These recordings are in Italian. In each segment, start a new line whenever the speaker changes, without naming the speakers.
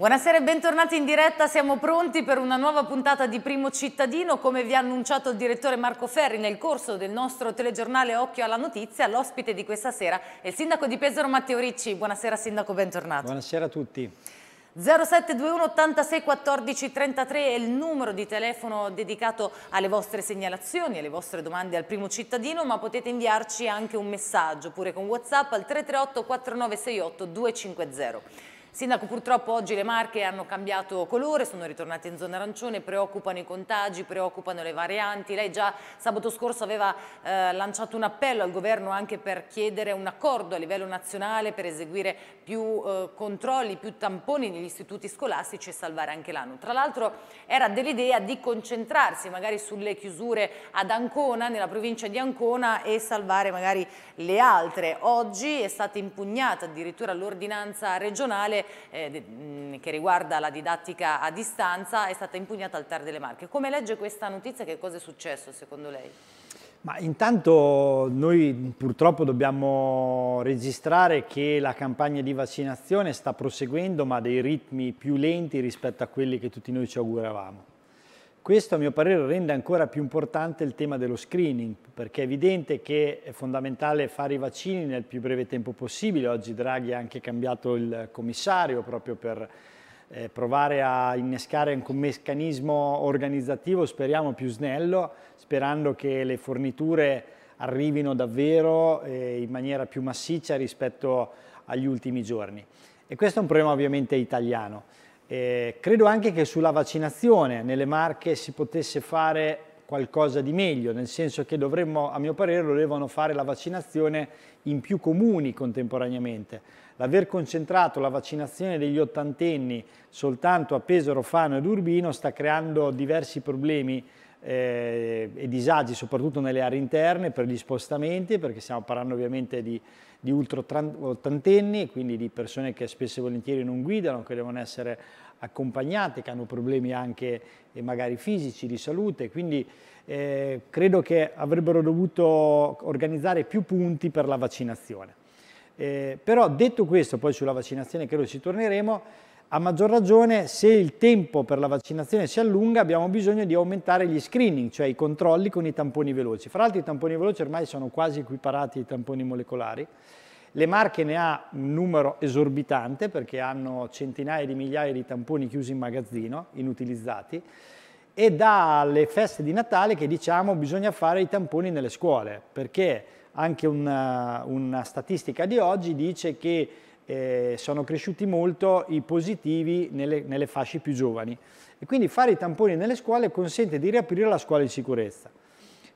Buonasera e bentornati in diretta, siamo pronti per una nuova puntata di Primo Cittadino. Come vi ha annunciato il direttore Marco Ferri nel corso del nostro telegiornale Occhio alla Notizia, l'ospite di questa sera è il sindaco di Pesaro Matteo Ricci. Buonasera sindaco, bentornato.
Buonasera a tutti.
0721 86 14 33 è il numero di telefono dedicato alle vostre segnalazioni, alle vostre domande al primo cittadino, ma potete inviarci anche un messaggio pure con Whatsapp al 338 4968 250. Sindaco, purtroppo oggi le Marche hanno cambiato colore, sono ritornate in zona arancione, preoccupano i contagi, preoccupano le varianti. Lei già sabato scorso aveva eh, lanciato un appello al governo anche per chiedere un accordo a livello nazionale per eseguire più eh, controlli, più tamponi negli istituti scolastici e salvare anche l'anno. Tra l'altro era dell'idea di concentrarsi magari sulle chiusure ad Ancona, nella provincia di Ancona e salvare magari le altre. Oggi è stata impugnata addirittura l'ordinanza regionale eh, mm, che riguarda la didattica a distanza è stata impugnata al TAR delle Marche. Come legge questa notizia? Che cosa è successo secondo lei?
Ma intanto noi purtroppo dobbiamo registrare che la campagna di vaccinazione sta proseguendo ma a dei ritmi più lenti rispetto a quelli che tutti noi ci auguravamo. Questo a mio parere rende ancora più importante il tema dello screening, perché è evidente che è fondamentale fare i vaccini nel più breve tempo possibile. Oggi Draghi ha anche cambiato il commissario proprio per eh, provare a innescare un meccanismo organizzativo, speriamo più snello, sperando che le forniture arrivino davvero eh, in maniera più massiccia rispetto agli ultimi giorni. E questo è un problema ovviamente italiano. Eh, credo anche che sulla vaccinazione nelle Marche si potesse fare qualcosa di meglio, nel senso che dovremmo, a mio parere, dovevano fare la vaccinazione in più comuni contemporaneamente. L'aver concentrato la vaccinazione degli ottantenni soltanto a Pesaro, Fano ed Urbino sta creando diversi problemi eh, e disagi, soprattutto nelle aree interne, per gli spostamenti, perché stiamo parlando ovviamente di, di ultra ottantenni, quindi di persone che spesso e volentieri non guidano, che devono essere accompagnate, che hanno problemi anche eh, magari fisici, di salute, quindi eh, credo che avrebbero dovuto organizzare più punti per la vaccinazione. Eh, però detto questo, poi sulla vaccinazione credo ci torneremo, a maggior ragione se il tempo per la vaccinazione si allunga abbiamo bisogno di aumentare gli screening, cioè i controlli con i tamponi veloci. Fra l'altro i tamponi veloci ormai sono quasi equiparati ai tamponi molecolari, le Marche ne ha un numero esorbitante perché hanno centinaia di migliaia di tamponi chiusi in magazzino, inutilizzati, e dalle feste di Natale che diciamo bisogna fare i tamponi nelle scuole, perché anche una, una statistica di oggi dice che eh, sono cresciuti molto i positivi nelle, nelle fasce più giovani. E quindi fare i tamponi nelle scuole consente di riaprire la scuola di sicurezza.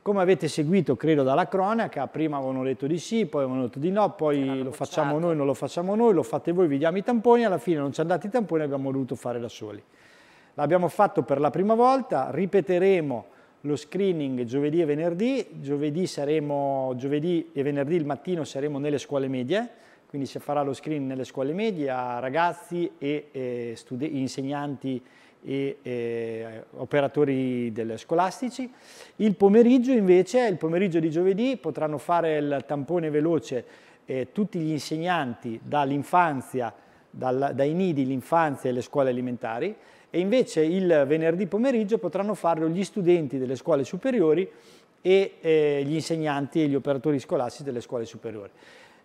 Come avete seguito, credo, dalla cronaca, prima avevano detto di sì, poi avevano detto di no, poi lo facciamo noi, non lo facciamo noi, lo fate voi, vi diamo i tamponi, alla fine non ci hanno dato i tamponi e abbiamo dovuto fare da soli. L'abbiamo fatto per la prima volta, ripeteremo lo screening giovedì e venerdì, giovedì, saremo, giovedì e venerdì il mattino saremo nelle scuole medie, quindi si farà lo screening nelle scuole medie a ragazzi e eh, insegnanti e eh, operatori scolastici. Il pomeriggio invece, il pomeriggio di giovedì, potranno fare il tampone veloce eh, tutti gli insegnanti dall'infanzia, dal, dai nidi, l'infanzia e le scuole elementari e invece il venerdì pomeriggio potranno farlo gli studenti delle scuole superiori e eh, gli insegnanti e gli operatori scolastici delle scuole superiori.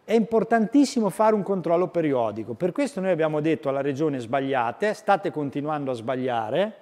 È importantissimo fare un controllo periodico, per questo noi abbiamo detto alla Regione sbagliate, state continuando a sbagliare,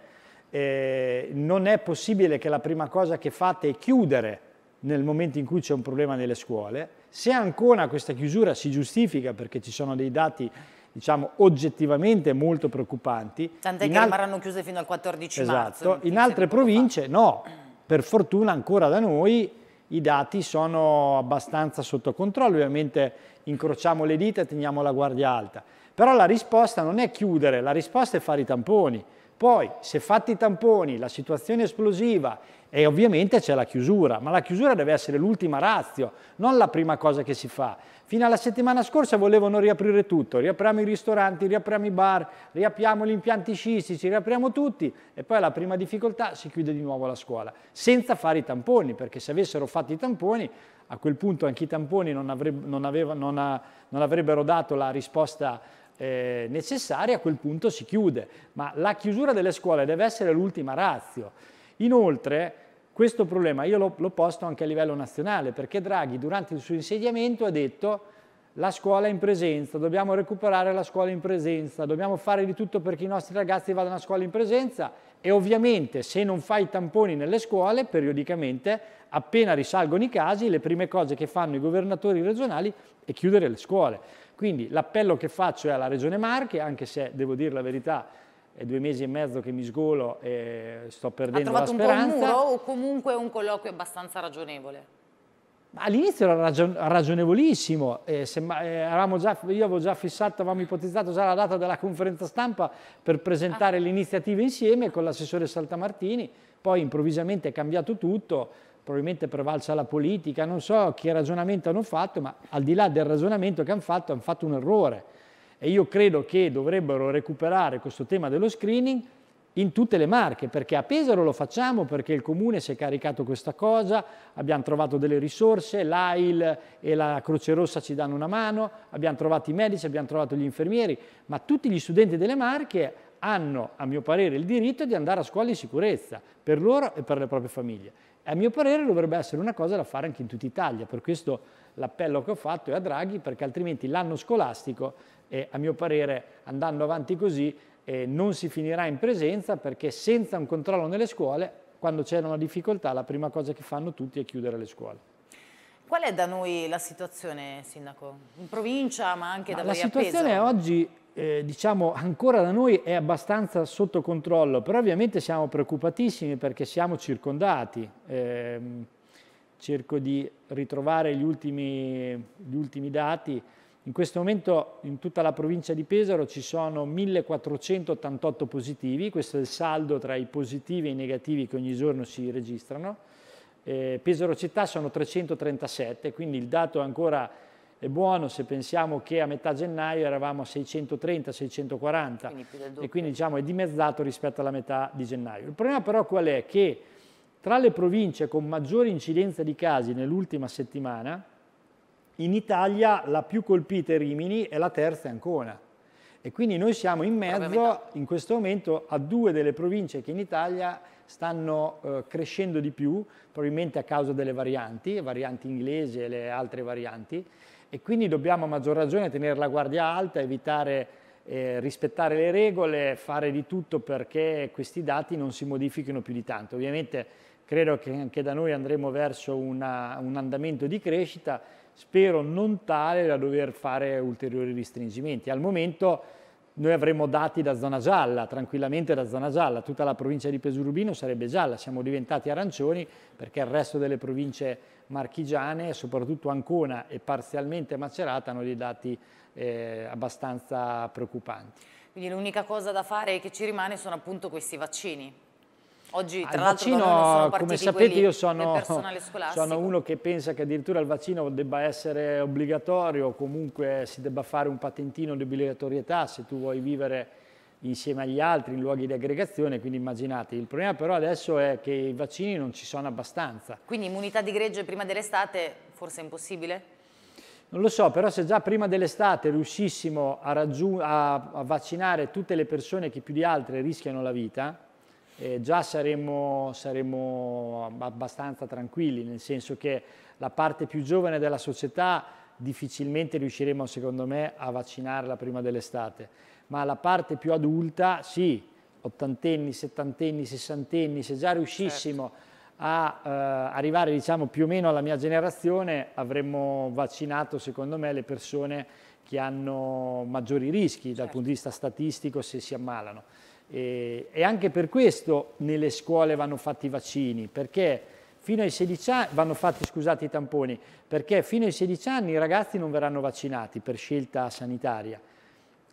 eh, non è possibile che la prima cosa che fate è chiudere nel momento in cui c'è un problema nelle scuole. Se ancora questa chiusura si giustifica perché ci sono dei dati diciamo oggettivamente molto preoccupanti.
Tant'è che rimarranno chiuse fino al 14
esatto,
marzo.
In altre province fa. no, per fortuna ancora da noi i dati sono abbastanza sotto controllo, ovviamente incrociamo le dita e teniamo la guardia alta. Però la risposta non è chiudere, la risposta è fare i tamponi. Poi, se fatti i tamponi, la situazione esplosiva e ovviamente c'è la chiusura, ma la chiusura deve essere l'ultima razio, non la prima cosa che si fa. Fino alla settimana scorsa volevano riaprire tutto, riapriamo i ristoranti, riapriamo i bar, riapriamo gli impianti sciistici, riapriamo tutti e poi alla prima difficoltà si chiude di nuovo la scuola, senza fare i tamponi, perché se avessero fatto i tamponi a quel punto anche i tamponi non, avrebbe, non, aveva, non, ha, non avrebbero dato la risposta eh, necessari, a quel punto si chiude. Ma la chiusura delle scuole deve essere l'ultima razio. Inoltre, questo problema io l'ho, l'ho posto anche a livello nazionale, perché Draghi durante il suo insediamento ha detto la scuola in presenza, dobbiamo recuperare la scuola in presenza, dobbiamo fare di tutto perché i nostri ragazzi vadano a scuola in presenza e ovviamente se non fai i tamponi nelle scuole, periodicamente, appena risalgono i casi, le prime cose che fanno i governatori regionali è chiudere le scuole. Quindi l'appello che faccio è alla Regione Marche, anche se devo dire la verità, è due mesi e mezzo che mi sgolo e sto perdendo la speranza. Ha
trovato un po' muro o comunque un colloquio abbastanza ragionevole?
All'inizio era ragion ragionevolissimo, eh, eh, già, io avevo già fissato, avevamo ipotizzato già la data della conferenza stampa per presentare ah. l'iniziativa insieme con l'assessore Saltamartini, poi improvvisamente è cambiato tutto, probabilmente prevalsa la politica, non so che ragionamento hanno fatto, ma al di là del ragionamento che hanno fatto, hanno fatto un errore. E io credo che dovrebbero recuperare questo tema dello screening in tutte le marche, perché a Pesaro lo facciamo perché il comune si è caricato questa cosa, abbiamo trovato delle risorse, l'AIL e la Croce Rossa ci danno una mano, abbiamo trovato i medici, abbiamo trovato gli infermieri, ma tutti gli studenti delle marche hanno, a mio parere, il diritto di andare a scuola in sicurezza, per loro e per le proprie famiglie. E a mio parere dovrebbe essere una cosa da fare anche in tutta Italia, per questo l'appello che ho fatto è a Draghi, perché altrimenti l'anno scolastico, eh, a mio parere, andando avanti così, eh, non si finirà in presenza perché senza un controllo nelle scuole, quando c'è una difficoltà, la prima cosa che fanno tutti è chiudere le scuole.
Qual è da noi la situazione, Sindaco? In provincia, ma anche ma da
voi a La situazione oggi, eh, diciamo, ancora da noi è abbastanza sotto controllo, però ovviamente siamo preoccupatissimi perché siamo circondati. Eh, cerco di ritrovare gli ultimi, gli ultimi dati. In questo momento in tutta la provincia di Pesaro ci sono 1488 positivi, questo è il saldo tra i positivi e i negativi che ogni giorno si registrano. Eh, Pesaro città sono 337, quindi il dato ancora è buono se pensiamo che a metà gennaio eravamo a 630-640 e quindi diciamo è dimezzato rispetto alla metà di gennaio. Il problema però qual è? Che tra le province con maggiore incidenza di casi nell'ultima settimana in Italia la più colpita è Rimini e la terza è Ancona. E quindi noi siamo in mezzo in questo momento a due delle province che in Italia stanno eh, crescendo di più, probabilmente a causa delle varianti, varianti inglesi e le altre varianti, e quindi dobbiamo a maggior ragione tenere la guardia alta, evitare, eh, rispettare le regole, fare di tutto perché questi dati non si modifichino più di tanto. Ovviamente credo che anche da noi andremo verso una, un andamento di crescita, spero non tale da dover fare ulteriori restringimenti. Al momento noi avremo dati da zona gialla, tranquillamente da zona gialla, tutta la provincia di Pesurubino sarebbe gialla, siamo diventati arancioni perché il resto delle province marchigiane, soprattutto Ancona e parzialmente Macerata, hanno dei dati eh, abbastanza preoccupanti.
Quindi l'unica cosa da fare che ci rimane sono appunto questi vaccini. Oggi
tra l'altro vaccino, come sapete io sono, sono, uno che pensa che addirittura il vaccino debba essere obbligatorio o comunque si debba fare un patentino di obbligatorietà se tu vuoi vivere insieme agli altri in luoghi di aggregazione, quindi immaginate. Il problema però adesso è che i vaccini non ci sono abbastanza.
Quindi immunità di gregge prima dell'estate forse è impossibile?
Non lo so, però se già prima dell'estate riuscissimo a, a, a vaccinare tutte le persone che più di altre rischiano la vita, eh, già saremmo, saremmo abbastanza tranquilli, nel senso che la parte più giovane della società difficilmente riusciremo, secondo me, a vaccinarla prima dell'estate, ma la parte più adulta, sì, ottantenni, settantenni, sessantenni, se già riuscissimo certo. a eh, arrivare diciamo, più o meno alla mia generazione, avremmo vaccinato, secondo me, le persone che hanno maggiori rischi certo. dal punto di vista statistico se si ammalano. E, e, anche per questo nelle scuole vanno fatti i vaccini, perché fino ai 16 anni, vanno fatti scusate i tamponi, perché fino ai 16 anni i ragazzi non verranno vaccinati per scelta sanitaria.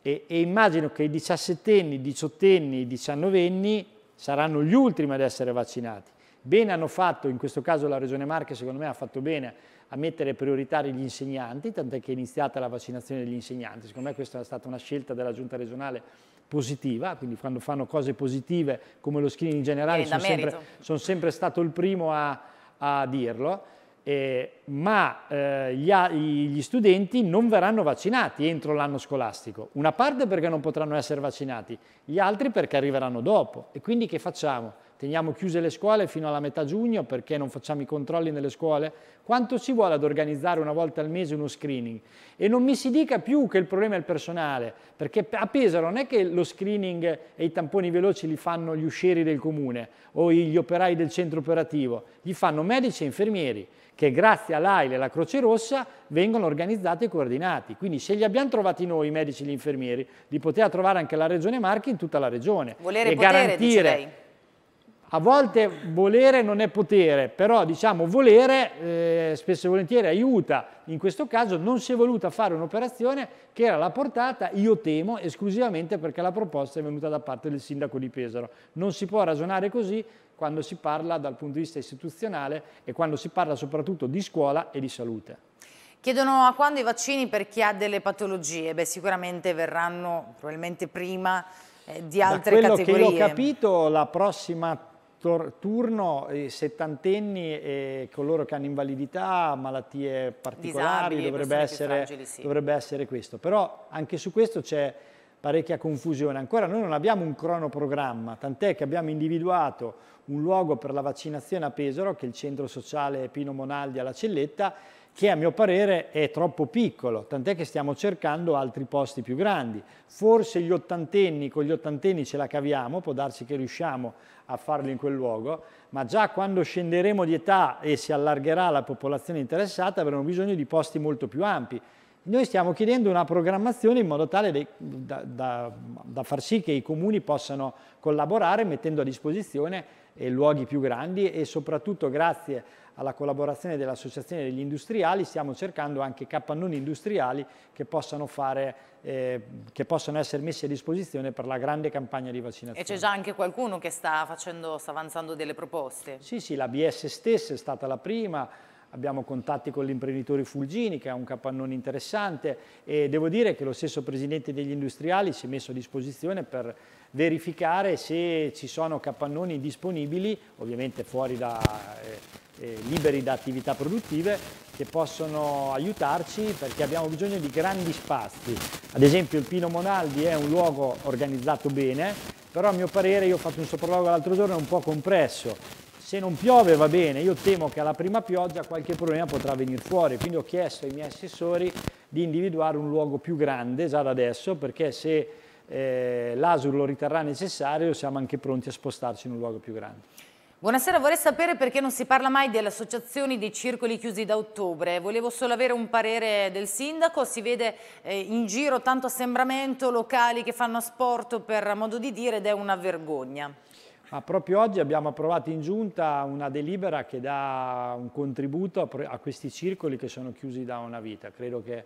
E, e immagino che i 17enni, i 18enni, i 19enni saranno gli ultimi ad essere vaccinati. Bene hanno fatto, in questo caso la Regione Marche secondo me ha fatto bene a mettere prioritari gli insegnanti, tant'è che è iniziata la vaccinazione degli insegnanti. Secondo me questa è stata una scelta della Giunta regionale positiva, quindi quando fanno cose positive come lo screening in generale sono sempre, sono sempre, stato il primo a, a dirlo. eh, ma eh, gli, gli, studenti non verranno vaccinati entro l'anno scolastico. Una parte perché non potranno essere vaccinati, gli altri perché arriveranno dopo. E quindi che facciamo? Teniamo chiuse le scuole fino alla metà giugno perché non facciamo i controlli nelle scuole? Quanto ci vuole ad organizzare una volta al mese uno screening? E non mi si dica più che il problema è il personale, perché a Pesaro non è che lo screening e i tamponi veloci li fanno gli uscieri del comune o gli operai del centro operativo, li fanno medici e infermieri che grazie all'AIL e alla Croce Rossa vengono organizzati e coordinati. Quindi se li abbiamo trovati noi, i medici e gli infermieri, li poteva trovare anche la Regione Marchi in tutta la Regione.
Volere e potere, garantire
a volte volere non è potere, però diciamo volere eh, spesso e volentieri aiuta. In questo caso non si è voluta fare un'operazione che era alla portata, io temo, esclusivamente perché la proposta è venuta da parte del sindaco di Pesaro. Non si può ragionare così quando si parla dal punto di vista istituzionale e quando si parla soprattutto di scuola e di salute.
Chiedono a quando i vaccini per chi ha delle patologie? Beh, sicuramente verranno probabilmente prima eh, di altre
da
quello
che io ho capito, la prossima turno i settantenni e coloro che hanno invalidità, malattie particolari, Disabili, dovrebbe, essere, fragili, sì. dovrebbe essere questo. Però anche su questo c'è parecchia confusione. Ancora noi non abbiamo un cronoprogramma, tant'è che abbiamo individuato un luogo per la vaccinazione a Pesaro, che è il centro sociale Pino Monaldi alla Celletta, che a mio parere è troppo piccolo, tant'è che stiamo cercando altri posti più grandi. Forse gli ottantenni, con gli ottantenni ce la caviamo, può darsi che riusciamo a farlo in quel luogo, ma già quando scenderemo di età e si allargherà la popolazione interessata avremo bisogno di posti molto più ampi. Noi stiamo chiedendo una programmazione in modo tale da, da, da, far sì che i comuni possano collaborare mettendo a disposizione eh, luoghi più grandi e soprattutto grazie alla collaborazione dell'Associazione degli Industriali stiamo cercando anche capannoni industriali che possano, fare, eh, che possano essere messi a disposizione per la grande campagna di vaccinazione.
E c'è già anche qualcuno che sta, facendo, sta avanzando delle proposte?
Sì, sì, la BS stessa è stata la prima, abbiamo contatti con l'imprenditore Fulgini che ha un capannone interessante e devo dire che lo stesso Presidente degli Industriali si è messo a disposizione per verificare se ci sono capannoni disponibili, ovviamente fuori da, eh, eh, liberi da attività produttive, che possono aiutarci perché abbiamo bisogno di grandi spazi. Ad esempio il Pino Monaldi è un luogo organizzato bene, però a mio parere, io ho fatto un sopralluogo l'altro giorno, è un po' compresso, se non piove va bene, io temo che alla prima pioggia qualche problema potrà venire fuori, quindi ho chiesto ai miei assessori di individuare un luogo più grande già da adesso, perché se eh, l'ASUR lo riterrà necessario siamo anche pronti a spostarci in un luogo più grande.
Buonasera, vorrei sapere perché non si parla mai delle associazioni dei circoli chiusi da ottobre. Volevo solo avere un parere del sindaco, si vede eh, in giro tanto assembramento, locali che fanno sport per modo di dire ed è una vergogna.
Ma proprio oggi abbiamo approvato in giunta una delibera che dà un contributo a, questi circoli che sono chiusi da una vita. Credo che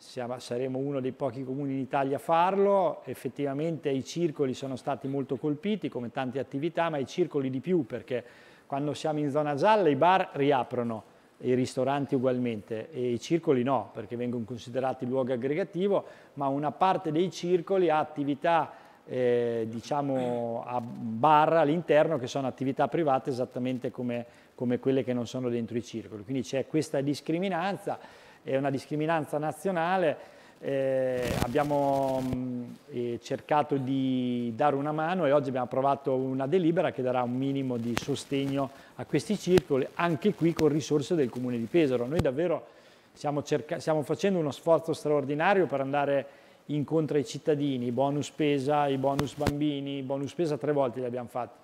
siamo, saremo uno dei pochi comuni in Italia a farlo. Effettivamente i circoli sono stati molto colpiti come tante attività, ma i circoli di più perché quando siamo in zona gialla i bar riaprono, i ristoranti ugualmente e i circoli no perché vengono considerati luogo aggregativo, ma una parte dei circoli ha attività eh, diciamo a bar all'interno che sono attività private esattamente come, come, quelle che non sono dentro i circoli. Quindi c'è questa discriminanza, è una discriminanza nazionale, eh, abbiamo mh, eh, cercato di dare una mano e oggi abbiamo approvato una delibera che darà un minimo di sostegno a questi circoli, anche qui con risorse del Comune di Pesaro. Noi davvero stiamo, stiamo facendo uno sforzo straordinario per andare incontra i cittadini, i bonus spesa, i bonus bambini, i bonus spesa tre volte li abbiamo fatti,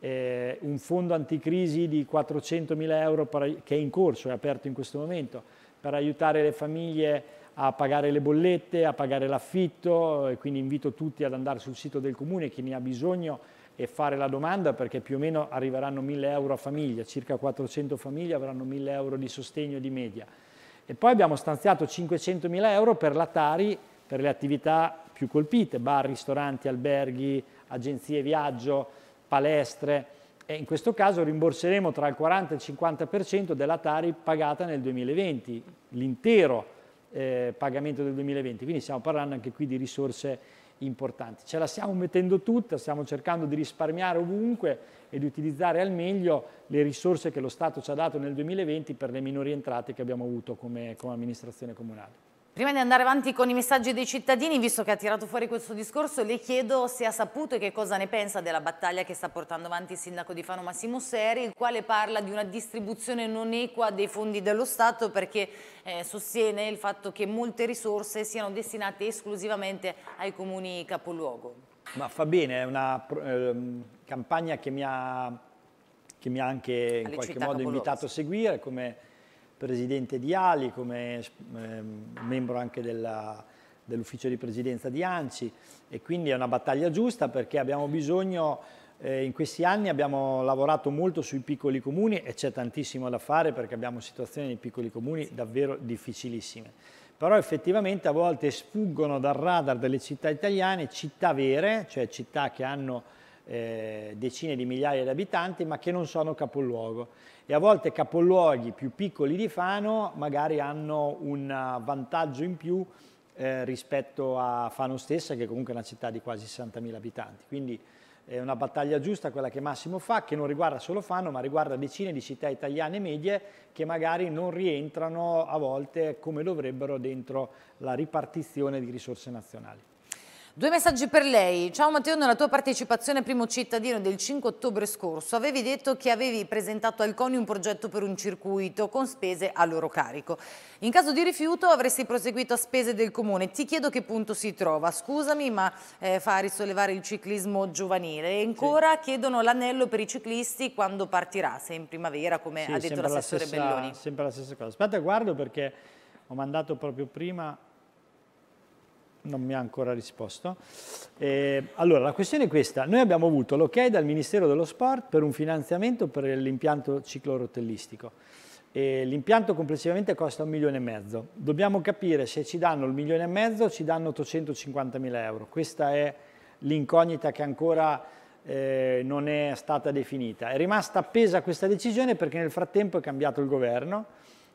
eh, un fondo anticrisi di 400 mila euro che è in corso, è aperto in questo momento, per aiutare le famiglie a pagare le bollette, a pagare l'affitto e quindi invito tutti ad andare sul sito del comune, chi ne ha bisogno e fare la domanda perché più o meno arriveranno 1000 euro a famiglia, circa 400 famiglie avranno 1000 euro di sostegno di media. E poi abbiamo stanziato 500 mila euro per la Tari per le attività più colpite, bar, ristoranti, alberghi, agenzie viaggio, palestre e in questo caso rimborseremo tra il 40 e il 50% della Tari pagata nel 2020, l'intero eh, pagamento del 2020, quindi stiamo parlando anche qui di risorse importanti. Ce la stiamo mettendo tutta, stiamo cercando di risparmiare ovunque e di utilizzare al meglio le risorse che lo Stato ci ha dato nel 2020 per le minori entrate che abbiamo avuto come, come amministrazione comunale.
Prima di andare avanti con i messaggi dei cittadini, visto che ha tirato fuori questo discorso, le chiedo se ha saputo e che cosa ne pensa della battaglia che sta portando avanti il sindaco di Fano Massimo Seri, il quale parla di una distribuzione non equa dei fondi dello Stato perché eh, sostiene il fatto che molte risorse siano destinate esclusivamente ai comuni capoluogo.
Ma fa bene, è una eh, campagna che mi ha, che mi ha anche in qualche modo invitato a seguire come presidente di Ali, come eh, membro anche dell'ufficio di presidenza di ANCI e quindi è una battaglia giusta perché abbiamo bisogno, eh, in questi anni abbiamo lavorato molto sui piccoli comuni e c'è tantissimo da fare perché abbiamo situazioni nei piccoli comuni davvero difficilissime. Però effettivamente a volte sfuggono dal radar delle città italiane città vere, cioè città che hanno eh, decine di migliaia di abitanti ma che non sono capoluogo e a volte capoluoghi più piccoli di Fano magari hanno un vantaggio in più eh, rispetto a Fano stessa che comunque è una città di quasi 60.000 abitanti quindi è una battaglia giusta quella che Massimo fa che non riguarda solo Fano ma riguarda decine di città italiane medie che magari non rientrano a volte come dovrebbero dentro la ripartizione di risorse nazionali.
Due messaggi per lei. Ciao Matteo, nella tua partecipazione primo cittadino del 5 ottobre scorso avevi detto che avevi presentato al CONI un progetto per un circuito con spese a loro carico. In caso di rifiuto avresti proseguito a spese del comune. Ti chiedo che punto si trova. Scusami, ma eh, fa risollevare il ciclismo giovanile. E ancora sì. chiedono l'anello per i ciclisti quando partirà, se in primavera, come sì, ha detto l'assessore Belloni.
Sempre la stessa cosa. Aspetta, guardo perché ho mandato proprio prima non mi ha ancora risposto. Eh, allora, la questione è questa. Noi abbiamo avuto l'ok dal Ministero dello Sport per un finanziamento per l'impianto ciclorotellistico. L'impianto complessivamente costa un milione e mezzo. Dobbiamo capire se ci danno il milione e mezzo o ci danno 850 mila euro. Questa è l'incognita che ancora eh, non è stata definita. È rimasta appesa questa decisione perché nel frattempo è cambiato il governo,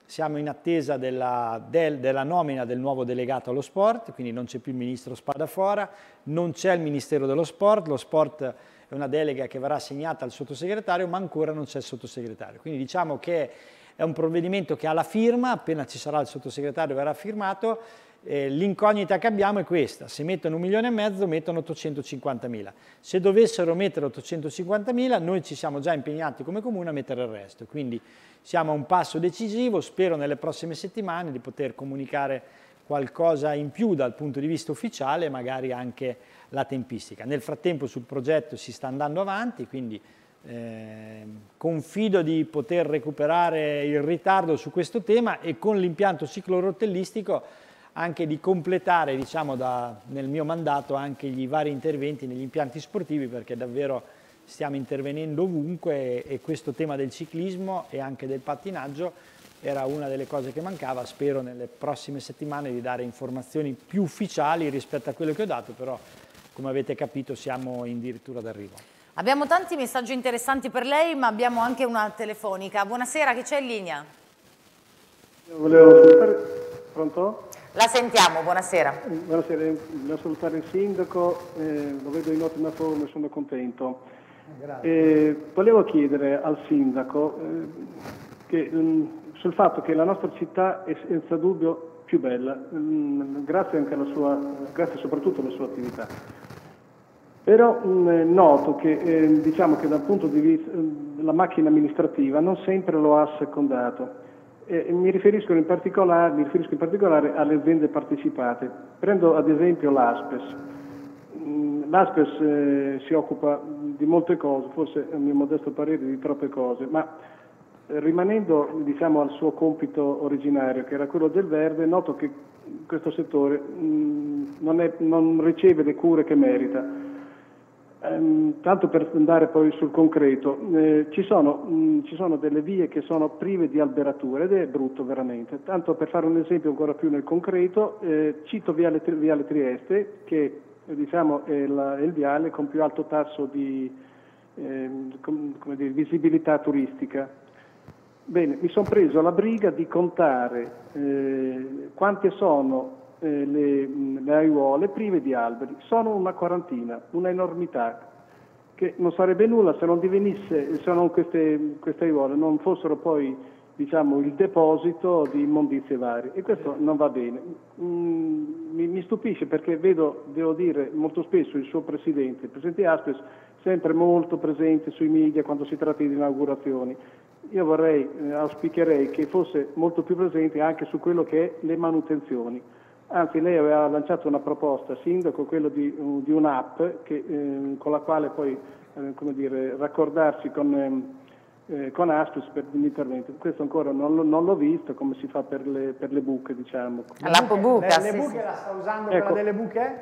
siamo in attesa della, del, della, nomina del nuovo delegato allo sport, quindi non c'è più il ministro Spadafora, non c'è il Ministero dello Sport, lo sport è una delega che verrà assegnata al sottosegretario, ma ancora non c'è il sottosegretario. Quindi diciamo che è un provvedimento che ha la firma, appena ci sarà il sottosegretario verrà firmato, eh, l'incognita che abbiamo è questa, se mettono un milione e mezzo mettono 850 mila, se dovessero mettere 850 mila noi ci siamo già impegnati come comune a mettere il resto, quindi siamo a un passo decisivo, spero nelle prossime settimane di poter comunicare qualcosa in più dal punto di vista ufficiale e magari anche la tempistica. Nel frattempo sul progetto si sta andando avanti, quindi eh, confido di poter recuperare il ritardo su questo tema e con l'impianto ciclorotellistico anche di completare diciamo, da, nel mio mandato anche i vari interventi negli impianti sportivi perché davvero stiamo intervenendo ovunque e, e questo tema del ciclismo e anche del pattinaggio era una delle cose che mancava, spero nelle prossime settimane di dare informazioni più ufficiali rispetto a quello che ho dato, però come avete capito siamo in dirittura d'arrivo.
Abbiamo tanti messaggi interessanti per lei, ma abbiamo anche una telefonica. Buonasera, che c'è in linea?
Volevo salutare... Pronto?
La sentiamo, buonasera.
Buonasera, volevo salutare il sindaco, eh, lo vedo in ottima forma, sono contento. Eh, volevo chiedere al sindaco eh, che, mh, mm, sul fatto che la nostra città è senza dubbio più bella, mh, mm, grazie, anche alla sua, grazie soprattutto alla sua attività. Però mh, mm, noto che, eh, diciamo che dal punto di vista della macchina amministrativa non sempre lo ha secondato. Eh, mi, riferisco mi, riferisco in particolare alle aziende partecipate. Prendo ad esempio l'Aspes. Mm, L'Aspes eh, si occupa di molte cose, forse a mio modesto parere di troppe cose, ma eh, rimanendo diciamo, al suo compito originario, che era quello del verde, noto che questo settore mh, mm, non, è, non riceve le cure che merita. Ehm, tanto per andare poi sul concreto, eh, ci, sono, mh, mm, ci, sono, delle vie che sono prive di alberature ed è brutto veramente. Tanto per fare un esempio ancora più nel concreto, eh, cito Viale, Viale, Trieste che diciamo, è, la, è, il viale con più alto tasso di eh, com, dire, visibilità turistica. Bene, mi sono preso la briga di contare eh, quante sono eh, le, le aiuole prive di alberi. Sono una quarantina, una enormità che non sarebbe nulla se non divenisse, se non queste, queste aiuole non fossero poi diciamo, il deposito di immondizie varie e questo non va bene. Mm, mi, mi, stupisce perché vedo, devo dire, molto spesso il suo Presidente, il Presidente Aspes, sempre molto presente sui media quando si tratta di inaugurazioni. Io vorrei, eh, auspicherei che fosse molto più presente anche su quello che è le manutenzioni. Anzi, lei aveva lanciato una proposta, Sindaco, quello di, uh, di un'app che, eh, con la quale poi eh, dire, raccordarsi con ehm, eh, con Aspis per l'intervento. Questo ancora non, non, l'ho visto, come si fa per le, per le buche, diciamo.
L'app buca,
Le, le buche la sta usando ecco. quella delle buche?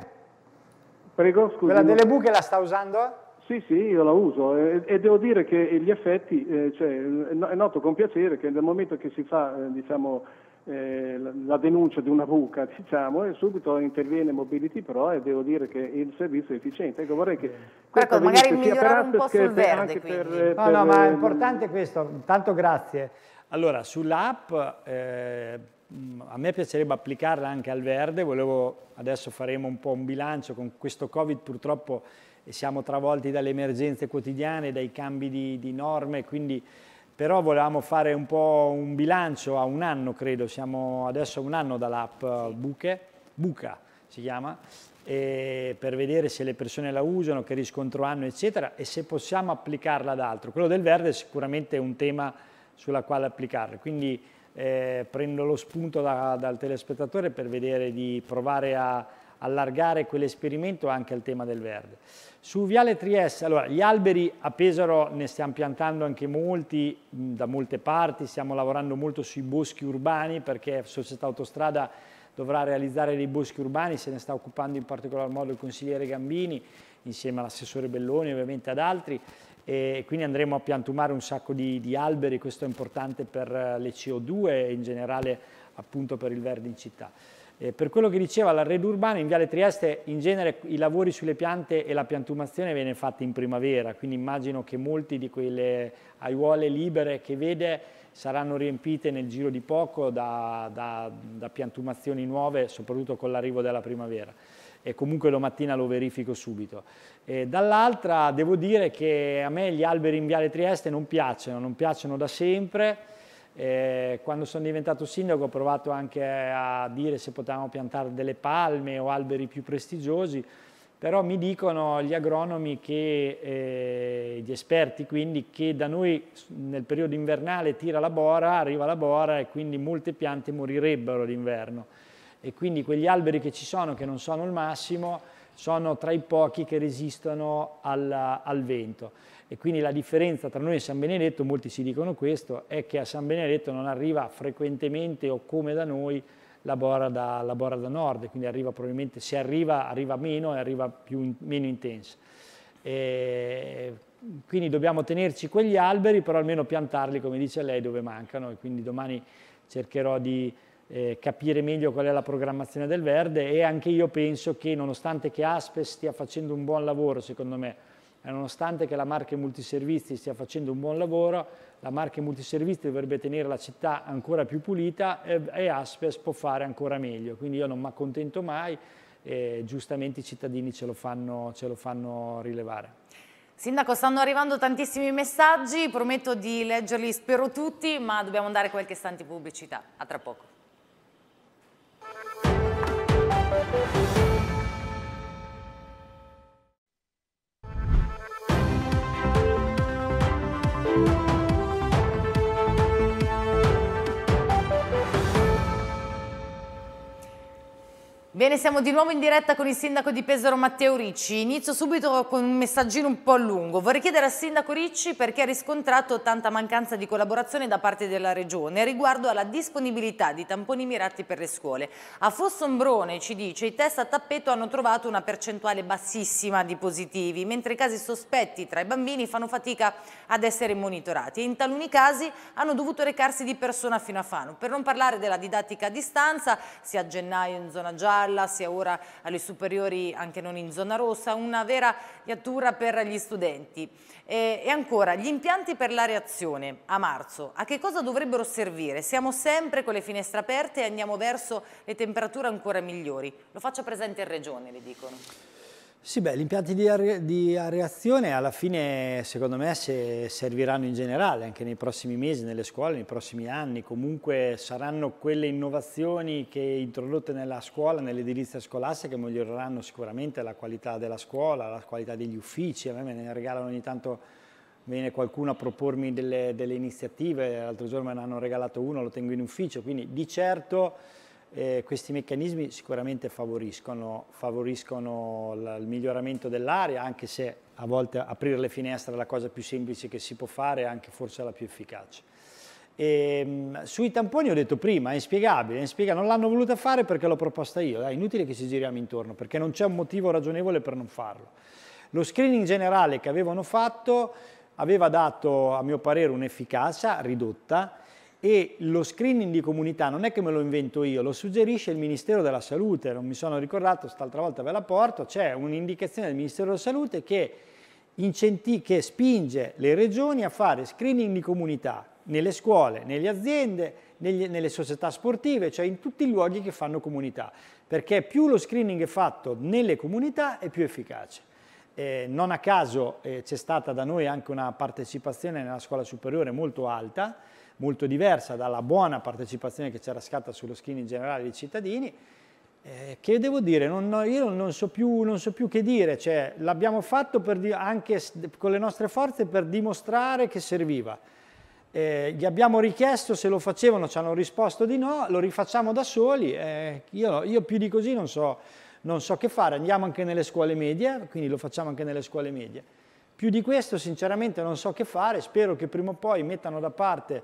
Prego, scusi.
Quella delle buche la sta usando?
Sì, sì, io la uso e, e devo dire che gli effetti, eh, cioè, è noto con piacere che nel momento che si fa, eh, diciamo, eh, la denuncia di una buca, diciamo, e subito interviene Mobility Pro e devo dire che il servizio è efficiente. Ecco, vorrei che
ecco, magari migliorare un po' sul verde. Per,
per, no, no, ma è importante questo, tanto grazie. Allora, sull'app eh, a me piacerebbe applicarla anche al verde, volevo, adesso faremo un po' un bilancio con questo Covid purtroppo siamo travolti dalle emergenze quotidiane, dai cambi di, di norme, quindi però volevamo fare un po' un bilancio a un anno, credo, siamo adesso a un anno dall'app Buche, Buca si chiama, per vedere se le persone la usano, che riscontro hanno, eccetera, e se possiamo applicarla ad altro. Quello del verde è sicuramente un tema sulla quale applicarla, quindi eh, prendo lo spunto da, dal telespettatore per vedere di provare a allargare quell'esperimento anche al tema del verde. Su Viale Trieste, allora, gli alberi a Pesaro ne stiamo piantando anche molti da molte parti, stiamo lavorando molto sui boschi urbani perché Società Autostrada dovrà realizzare dei boschi urbani, se ne sta occupando in particolar modo il consigliere Gambini insieme all'assessore Belloni ovviamente ad altri e quindi andremo a piantumare un sacco di, di alberi, questo è importante per le CO2 e in generale appunto per il verde in città. Eh, per quello che diceva l'arredo urbano, in Viale Trieste in genere i lavori sulle piante e la piantumazione viene fatta in primavera, quindi immagino che molti di quelle aiuole libere che vede saranno riempite nel giro di poco da, da, da piantumazioni nuove, soprattutto con l'arrivo della primavera. E comunque domattina lo verifico subito. Dall'altra devo dire che a me gli alberi in Viale Trieste non piacciono, non piacciono da sempre, eh, quando sono diventato sindaco ho provato anche a dire se potevamo piantare delle palme o alberi più prestigiosi, però mi dicono gli agronomi, che, eh, gli esperti quindi, che da noi nel periodo invernale tira la bora, arriva la bora e quindi molte piante morirebbero d'inverno. E quindi quegli alberi che ci sono, che non sono il massimo, sono tra i pochi che resistono al, al vento. E quindi la differenza tra noi e San Benedetto, molti si dicono questo, è che a San Benedetto non arriva frequentemente o come da noi la bora da, la bora da nord, quindi arriva probabilmente, se arriva, arriva meno e arriva più, meno intensa. E quindi dobbiamo tenerci quegli alberi, però almeno piantarli, come dice lei, dove mancano e quindi domani cercherò di eh, capire meglio qual è la programmazione del verde e anche io penso che nonostante che Aspes stia facendo un buon lavoro, secondo me, e nonostante che la Marche Multiservizi stia facendo un buon lavoro, la Marche Multiservizi dovrebbe tenere la città ancora più pulita e, e Aspes può fare ancora meglio, quindi io non mi accontento mai e giustamente i cittadini ce lo fanno, ce lo fanno rilevare.
Sindaco, stanno arrivando tantissimi messaggi, prometto di leggerli, spero tutti, ma dobbiamo andare qualche istante pubblicità. A tra poco. Bene, siamo di nuovo in diretta con il sindaco di Pesaro Matteo Ricci. Inizio subito con un messaggino un po' lungo. Vorrei chiedere al sindaco Ricci perché ha riscontrato tanta mancanza di collaborazione da parte della regione riguardo alla disponibilità di tamponi mirati per le scuole. A Fossombrone, ci dice, i test a tappeto hanno trovato una percentuale bassissima di positivi, mentre i casi sospetti tra i bambini fanno fatica ad essere monitorati e in taluni casi hanno dovuto recarsi di persona fino a Fano. Per non parlare della didattica a distanza, sia a gennaio in zona gialla, gialla, sia ora alle superiori anche non in zona rossa, una vera iattura per gli studenti. E, e ancora, gli impianti per la reazione a marzo, a che cosa dovrebbero servire? Siamo sempre con le finestre aperte e andiamo verso le temperature ancora migliori. Lo faccio presente in regione, le dicono.
Sì, beh, gli impianti di, are di, areazione alla fine secondo me serviranno in generale anche nei prossimi mesi, nelle scuole, nei prossimi anni, comunque saranno quelle innovazioni che introdotte nella scuola, nell'edilizia scolastica miglioreranno sicuramente la qualità della scuola, la qualità degli uffici, a me me ne regalano ogni tanto, viene qualcuno a propormi delle, delle iniziative, l'altro giorno me ne hanno regalato uno, lo tengo in ufficio, quindi di certo eh, questi meccanismi sicuramente favoriscono, favoriscono il miglioramento dell'aria, anche se a volte aprire le finestre è la cosa più semplice che si può fare, anche forse la più efficace. E, ehm, sui tamponi ho detto prima, è inspiegabile, è inspiegabile. non l'hanno voluta fare perché l'ho proposta io, è inutile che ci giriamo intorno, perché non c'è un motivo ragionevole per non farlo. Lo screening generale che avevano fatto aveva dato, a mio parere, un'efficacia ridotta, e lo screening di comunità non è che me lo invento io, lo suggerisce il Ministero della Salute, non mi sono ricordato, quest'altra volta ve la porto, c'è un'indicazione del Ministero della Salute che, che spinge le regioni a fare screening di comunità nelle scuole, nelle aziende, negli, nelle società sportive, cioè in tutti i luoghi che fanno comunità, perché più lo screening è fatto nelle comunità è più efficace. Eh, non a caso eh, c'è stata da noi anche una partecipazione nella scuola superiore molto alta, molto diversa dalla buona partecipazione che c'era scatta sullo screening generale dei cittadini, eh, che devo dire, non, io non so, più, non so, più, che dire, cioè, l'abbiamo fatto anche con le nostre forze per dimostrare che serviva. Eh, gli abbiamo richiesto se lo facevano, ci hanno risposto di no, lo rifacciamo da soli, eh, io, io, più di così non so, non so che fare, andiamo anche nelle scuole medie, quindi lo facciamo anche nelle scuole medie. Più di questo sinceramente non so che fare, spero che prima o poi mettano da parte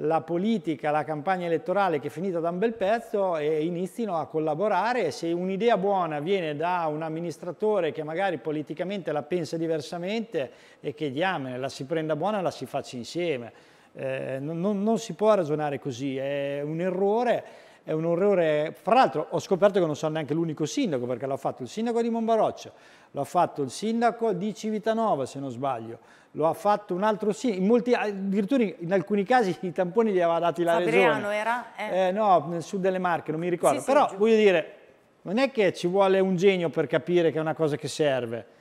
la politica, la campagna elettorale che è finita da un bel pezzo e inizino a collaborare. Se un'idea buona viene da un amministratore che magari politicamente la pensa diversamente e che diamine, la si prenda buona e la si faccia insieme. Eh, non, non, si può ragionare così, è un errore. È un errore, fra l'altro ho scoperto che non sono neanche l'unico sindaco perché l'ha fatto il sindaco di Monbaroccio, l'ha fatto il sindaco di Civitanova se non sbaglio, lo ha fatto un altro sindaco, in molti, addirittura in alcuni casi i tamponi li aveva dati la
Fabriano
regione.
era?
Eh. Eh, no, nel sud delle Marche, non mi ricordo,
sì,
però
sì,
voglio dire, non è che ci vuole un genio per capire che è una cosa che serve.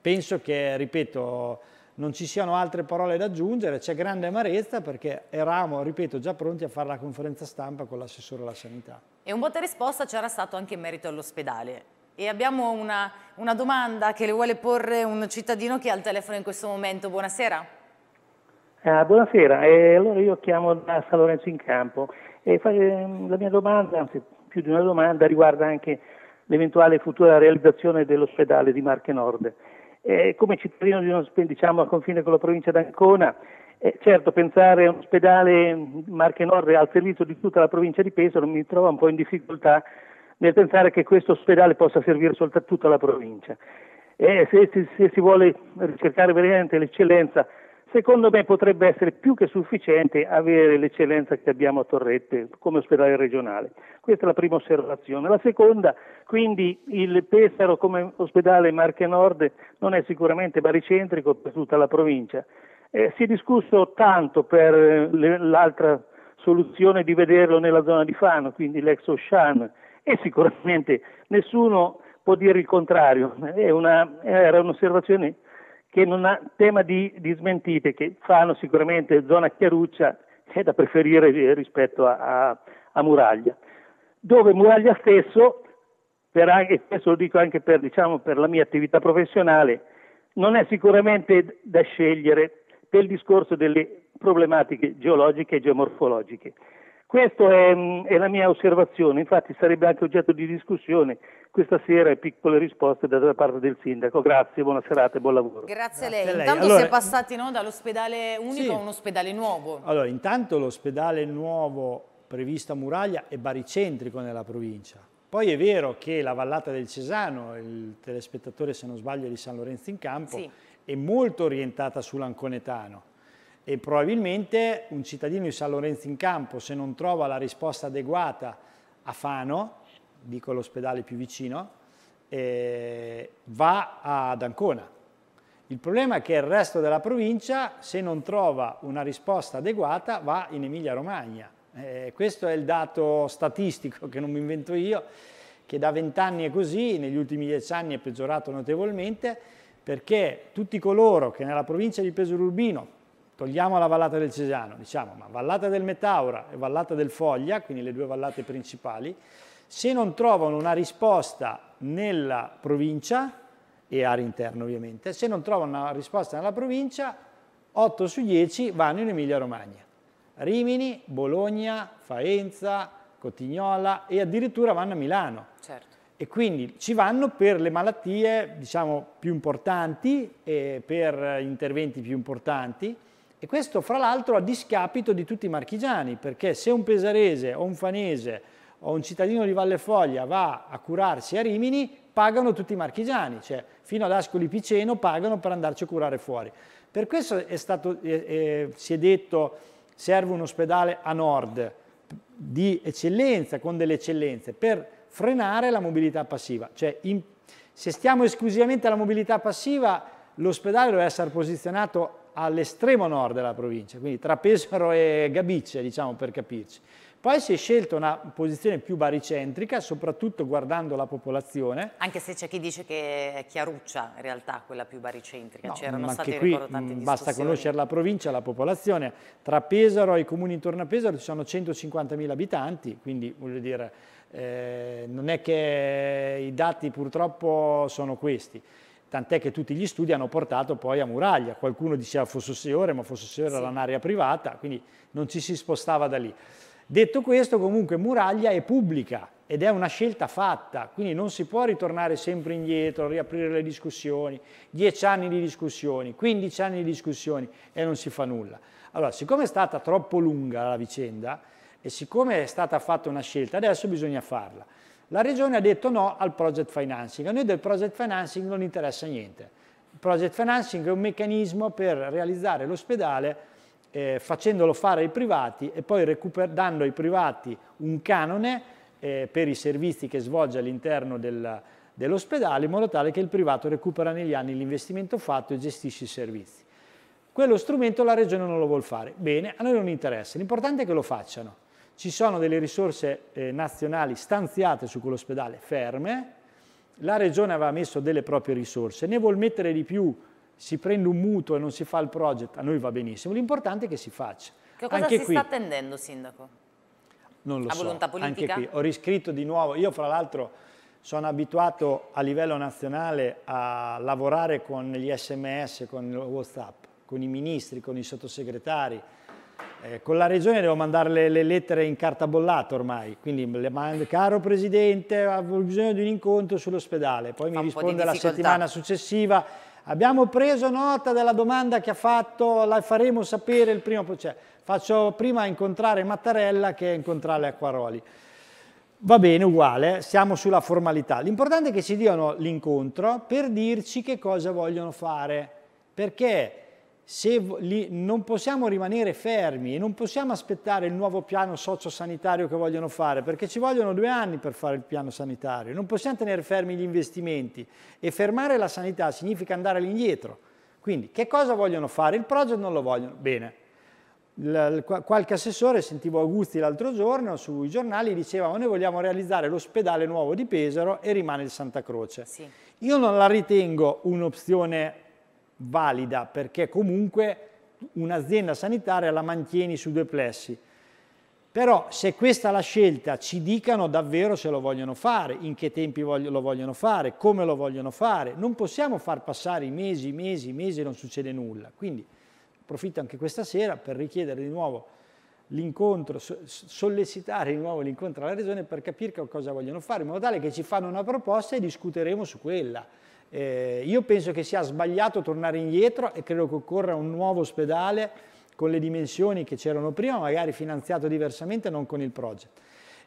Penso che, ripeto, non ci siano altre parole da aggiungere, c'è grande amarezza perché eravamo, ripeto, già pronti a fare la conferenza stampa con l'assessore alla sanità.
E un botta risposta c'era stato anche in merito all'ospedale. E abbiamo una, una, domanda che le vuole porre un cittadino che ha il telefono in questo momento. Buonasera.
Ah, buonasera, eh, allora io chiamo da San Lorenzo in Campo e ehm, la mia domanda, anzi più di una domanda, riguarda anche l'eventuale futura realizzazione dell'ospedale di Marche Nord. Eh, come cittadino di uno, diciamo, a confine con la provincia d'Ancona, eh, certo pensare a un ospedale Marche Nord al servizio di tutta la provincia di Pesaro mi trova un po' in difficoltà nel pensare che questo ospedale possa servire soltanto alla provincia. E se, se, se si vuole ricercare veramente l'eccellenza, secondo me potrebbe essere più che sufficiente avere l'eccellenza che abbiamo a Torrette come ospedale regionale. Questa è la prima osservazione. La seconda, quindi il Pesaro come ospedale Marche Nord non è sicuramente baricentrico per tutta la provincia. Eh, si è discusso tanto per l'altra soluzione di vederlo nella zona di Fano, quindi l'ex Oshan, e sicuramente nessuno può dire il contrario, una, era un'osservazione che non ha tema di, di, smentite, che fanno sicuramente zona chiaruccia è da preferire rispetto a, a, a Muraglia, dove Muraglia stesso, anche, questo lo dico anche per, diciamo, per la mia attività professionale, non è sicuramente da scegliere per il discorso delle problematiche geologiche e geomorfologiche. Questa è, mm, è, la mia osservazione, infatti sarebbe anche oggetto di discussione questa sera e piccole risposte da, da parte del sindaco. Grazie, buona serata e buon lavoro.
Grazie, a lei. Grazie Intanto allora, si è passati no, dall'ospedale unico sì. a un ospedale nuovo.
Allora, intanto l'ospedale nuovo previsto a Muraglia è baricentrico nella provincia. Poi è vero che la vallata del Cesano, il telespettatore se non sbaglio di San Lorenzo in Campo, sì. è molto orientata sull'anconetano e probabilmente un cittadino di San Lorenzo in Campo, se non trova la risposta adeguata a Fano, dico l'ospedale più vicino, eh, va ad Ancona. Il problema è che il resto della provincia, se non trova una risposta adeguata, va in Emilia-Romagna. Eh, questo è il dato statistico che non mi invento io, che da vent'anni è così, negli ultimi dieci anni è peggiorato notevolmente, perché tutti coloro che nella provincia di Pesaro Urbino, togliamo la vallata del Cesano, diciamo, ma vallata del Metaura e vallata del Foglia, quindi le due vallate principali, se non trovano una risposta nella provincia, e area interna ovviamente, se non trovano una risposta nella provincia, 8 su 10 vanno in Emilia Romagna. Rimini, Bologna, Faenza, Cotignola e addirittura vanno a Milano.
Certo.
E quindi ci vanno per le malattie diciamo, più importanti e per interventi più importanti e questo fra l'altro a discapito di tutti i marchigiani perché se un pesarese o un fanese o un cittadino di Valle Foglia va a curarsi a Rimini pagano tutti i marchigiani, cioè fino ad Ascoli Piceno pagano per andarci a curare fuori. Per questo è stato, eh, eh, si è detto serve un ospedale a nord di eccellenza, con delle eccellenze, per frenare la mobilità passiva. Cioè, in, se stiamo esclusivamente alla mobilità passiva, l'ospedale deve essere posizionato all'estremo nord della provincia, quindi tra Pesaro e Gabice, diciamo per capirci. Poi si è scelta una posizione più baricentrica, soprattutto guardando la popolazione.
Anche se c'è chi dice che è Chiaruccia in realtà quella più baricentrica,
no,
c'erano
stati qui, tante Basta conoscere la provincia, la popolazione. Tra Pesaro e i comuni intorno a Pesaro ci sono 150.000 abitanti, quindi voglio dire, eh, non è che i dati purtroppo sono questi tant'è che tutti gli studi hanno portato poi a Muraglia, qualcuno diceva Fossosseore, ma Fossosseore sì. era un'area privata, quindi non ci si spostava da lì. Detto questo, comunque Muraglia è pubblica ed è una scelta fatta, quindi non si può ritornare sempre indietro, riaprire le discussioni, 10 anni di discussioni, 15 anni di discussioni e non si fa nulla. Allora, siccome è stata troppo lunga la vicenda e siccome è stata fatta una scelta, adesso bisogna farla. La Regione ha detto no al project financing, a noi del project financing non interessa niente. Il project financing è un meccanismo per realizzare l'ospedale eh, facendolo fare ai privati e poi dando ai privati un canone eh, per i servizi che svolge all'interno del, dell'ospedale in modo tale che il privato recupera negli anni l'investimento fatto e gestisce i servizi. Quello strumento la Regione non lo vuole fare. Bene, a noi non interessa, l'importante è che lo facciano. Ci sono delle risorse eh, nazionali stanziate su quell'ospedale ferme, la Regione aveva messo delle proprie risorse, ne vuol mettere di più si prende un mutuo e non si fa il project, a noi va benissimo, l'importante è che si faccia.
Che cosa
anche
si
qui,
sta attendendo, Sindaco?
Non lo
a
so,
volontà politica?
anche qui ho riscritto di nuovo, io fra l'altro sono abituato a livello nazionale a lavorare con gli sms, con il whatsapp, con i ministri, con i sottosegretari, eh, con la regione devo mandare le, le, lettere in carta bollata ormai, quindi le mando, caro Presidente, ho bisogno di un incontro sull'ospedale, poi Fa mi risponde la settimana successiva, Abbiamo preso nota della domanda che ha fatto, la faremo sapere il primo, cioè, faccio prima incontrare Mattarella che incontrare Acquaroli. Va bene, uguale, siamo sulla formalità. L'importante è che si diano l'incontro per dirci che cosa vogliono fare, perché se li, non possiamo rimanere fermi e non possiamo aspettare il nuovo piano sociosanitario che vogliono fare, perché ci vogliono due anni per fare il piano sanitario, non possiamo tenere fermi gli investimenti e fermare la sanità significa andare all'indietro. Quindi che cosa vogliono fare? Il project non lo vogliono. Bene, qualche assessore, sentivo Augusti l'altro giorno sui giornali, diceva noi vogliamo realizzare l'ospedale nuovo di Pesaro e rimane il Santa Croce.
Sì.
Io non la ritengo un'opzione valida perché comunque un'azienda sanitaria la mantieni su due plessi. Però se questa è la scelta ci dicano davvero se lo vogliono fare, in che tempi lo vogliono fare, come lo vogliono fare. Non possiamo far passare i mesi, mesi, mesi e non succede nulla. Quindi approfitto anche questa sera per richiedere di nuovo l'incontro, sollecitare di nuovo l'incontro alla Regione per capire cosa vogliono fare, in modo tale che ci fanno una proposta e discuteremo su quella. Eh, io penso che sia sbagliato tornare indietro e credo che occorra un nuovo ospedale con le dimensioni che c'erano prima, magari finanziato diversamente, non con il project.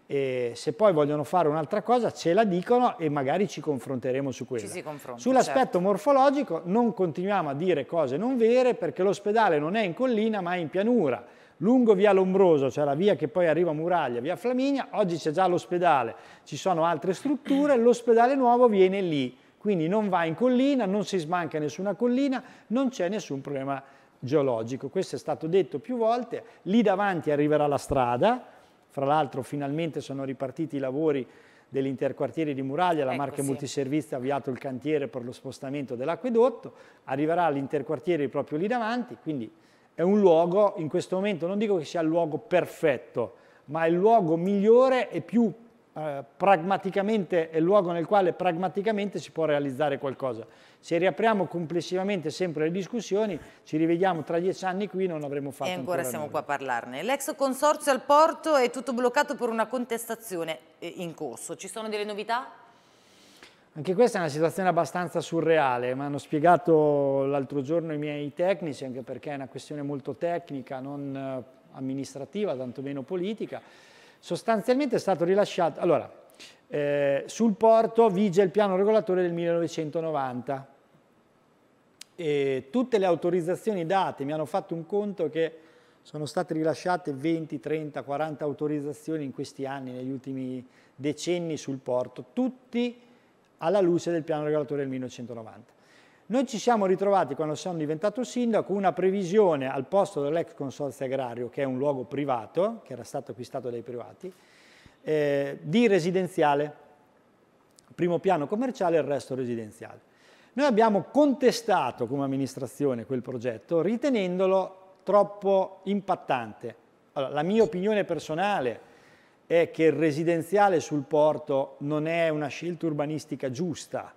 E se poi vogliono fare un'altra cosa ce la dicono e magari ci confronteremo su quello. Sull'aspetto
certo.
morfologico non continuiamo a dire cose non vere perché l'ospedale non è in collina ma è in pianura lungo via Lombroso, cioè la via che poi arriva a Muraglia, via Flaminia, oggi c'è già l'ospedale, ci sono altre strutture, l'ospedale nuovo viene lì, quindi non va in collina, non si smanca nessuna collina, non c'è nessun problema geologico. Questo è stato detto più volte, lì davanti arriverà la strada, fra l'altro finalmente sono ripartiti i lavori dell'interquartiere di Muraglia, la ecco, Marche sì. Multiservizi ha avviato il cantiere per lo spostamento dell'acquedotto, arriverà l'interquartiere proprio lì davanti, quindi è un luogo, in questo momento non dico che sia il luogo perfetto, ma è il luogo migliore e più eh, pragmaticamente, è il luogo nel quale pragmaticamente si può realizzare qualcosa. Se riapriamo complessivamente sempre le discussioni, ci rivediamo tra dieci anni qui, non avremo fatto
E ancora, ancora siamo nulla. qua a parlarne. L'ex consorzio al porto è tutto bloccato per una contestazione eh, in corso. Ci sono delle novità?
Anche questa è una situazione abbastanza surreale, mi hanno spiegato l'altro giorno i miei tecnici, anche perché è una questione molto tecnica, non eh, amministrativa, tantomeno politica. Sostanzialmente è stato rilasciato... Allora, eh, sul porto vige il piano regolatore del 1990 e tutte le autorizzazioni date mi hanno fatto un conto che sono state rilasciate 20, 30, 40 autorizzazioni in questi anni, negli ultimi decenni sul porto, tutti alla luce del piano regolatore del 1990. Noi ci siamo ritrovati, quando sono diventato sindaco, una previsione al posto dell'ex consorzio agrario, che è un luogo privato, che era stato acquistato dai privati, eh, di residenziale, primo piano commerciale e il resto residenziale. Noi abbiamo contestato come amministrazione quel progetto ritenendolo troppo impattante. Allora, la mia opinione personale è che il residenziale sul porto non è una scelta urbanistica giusta.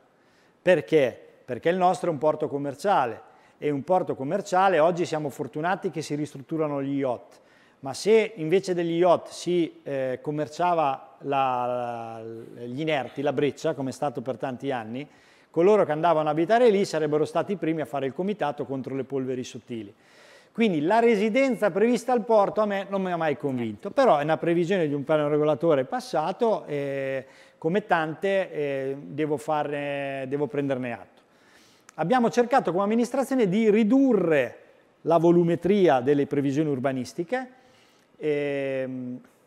Perché? Perché il nostro è un porto commerciale e un porto commerciale oggi siamo fortunati che si ristrutturano gli yacht, ma se invece degli yacht si eh, commerciava la, la, gli inerti, la breccia, come è stato per tanti anni, coloro che andavano a abitare lì sarebbero stati i primi a fare il comitato contro le polveri sottili. Quindi la residenza prevista al porto a me non mi ha mai convinto, però è una previsione di un piano regolatore passato e come tante eh, devo, farne, devo prenderne atto. Abbiamo cercato come amministrazione di ridurre la volumetria delle previsioni urbanistiche, e,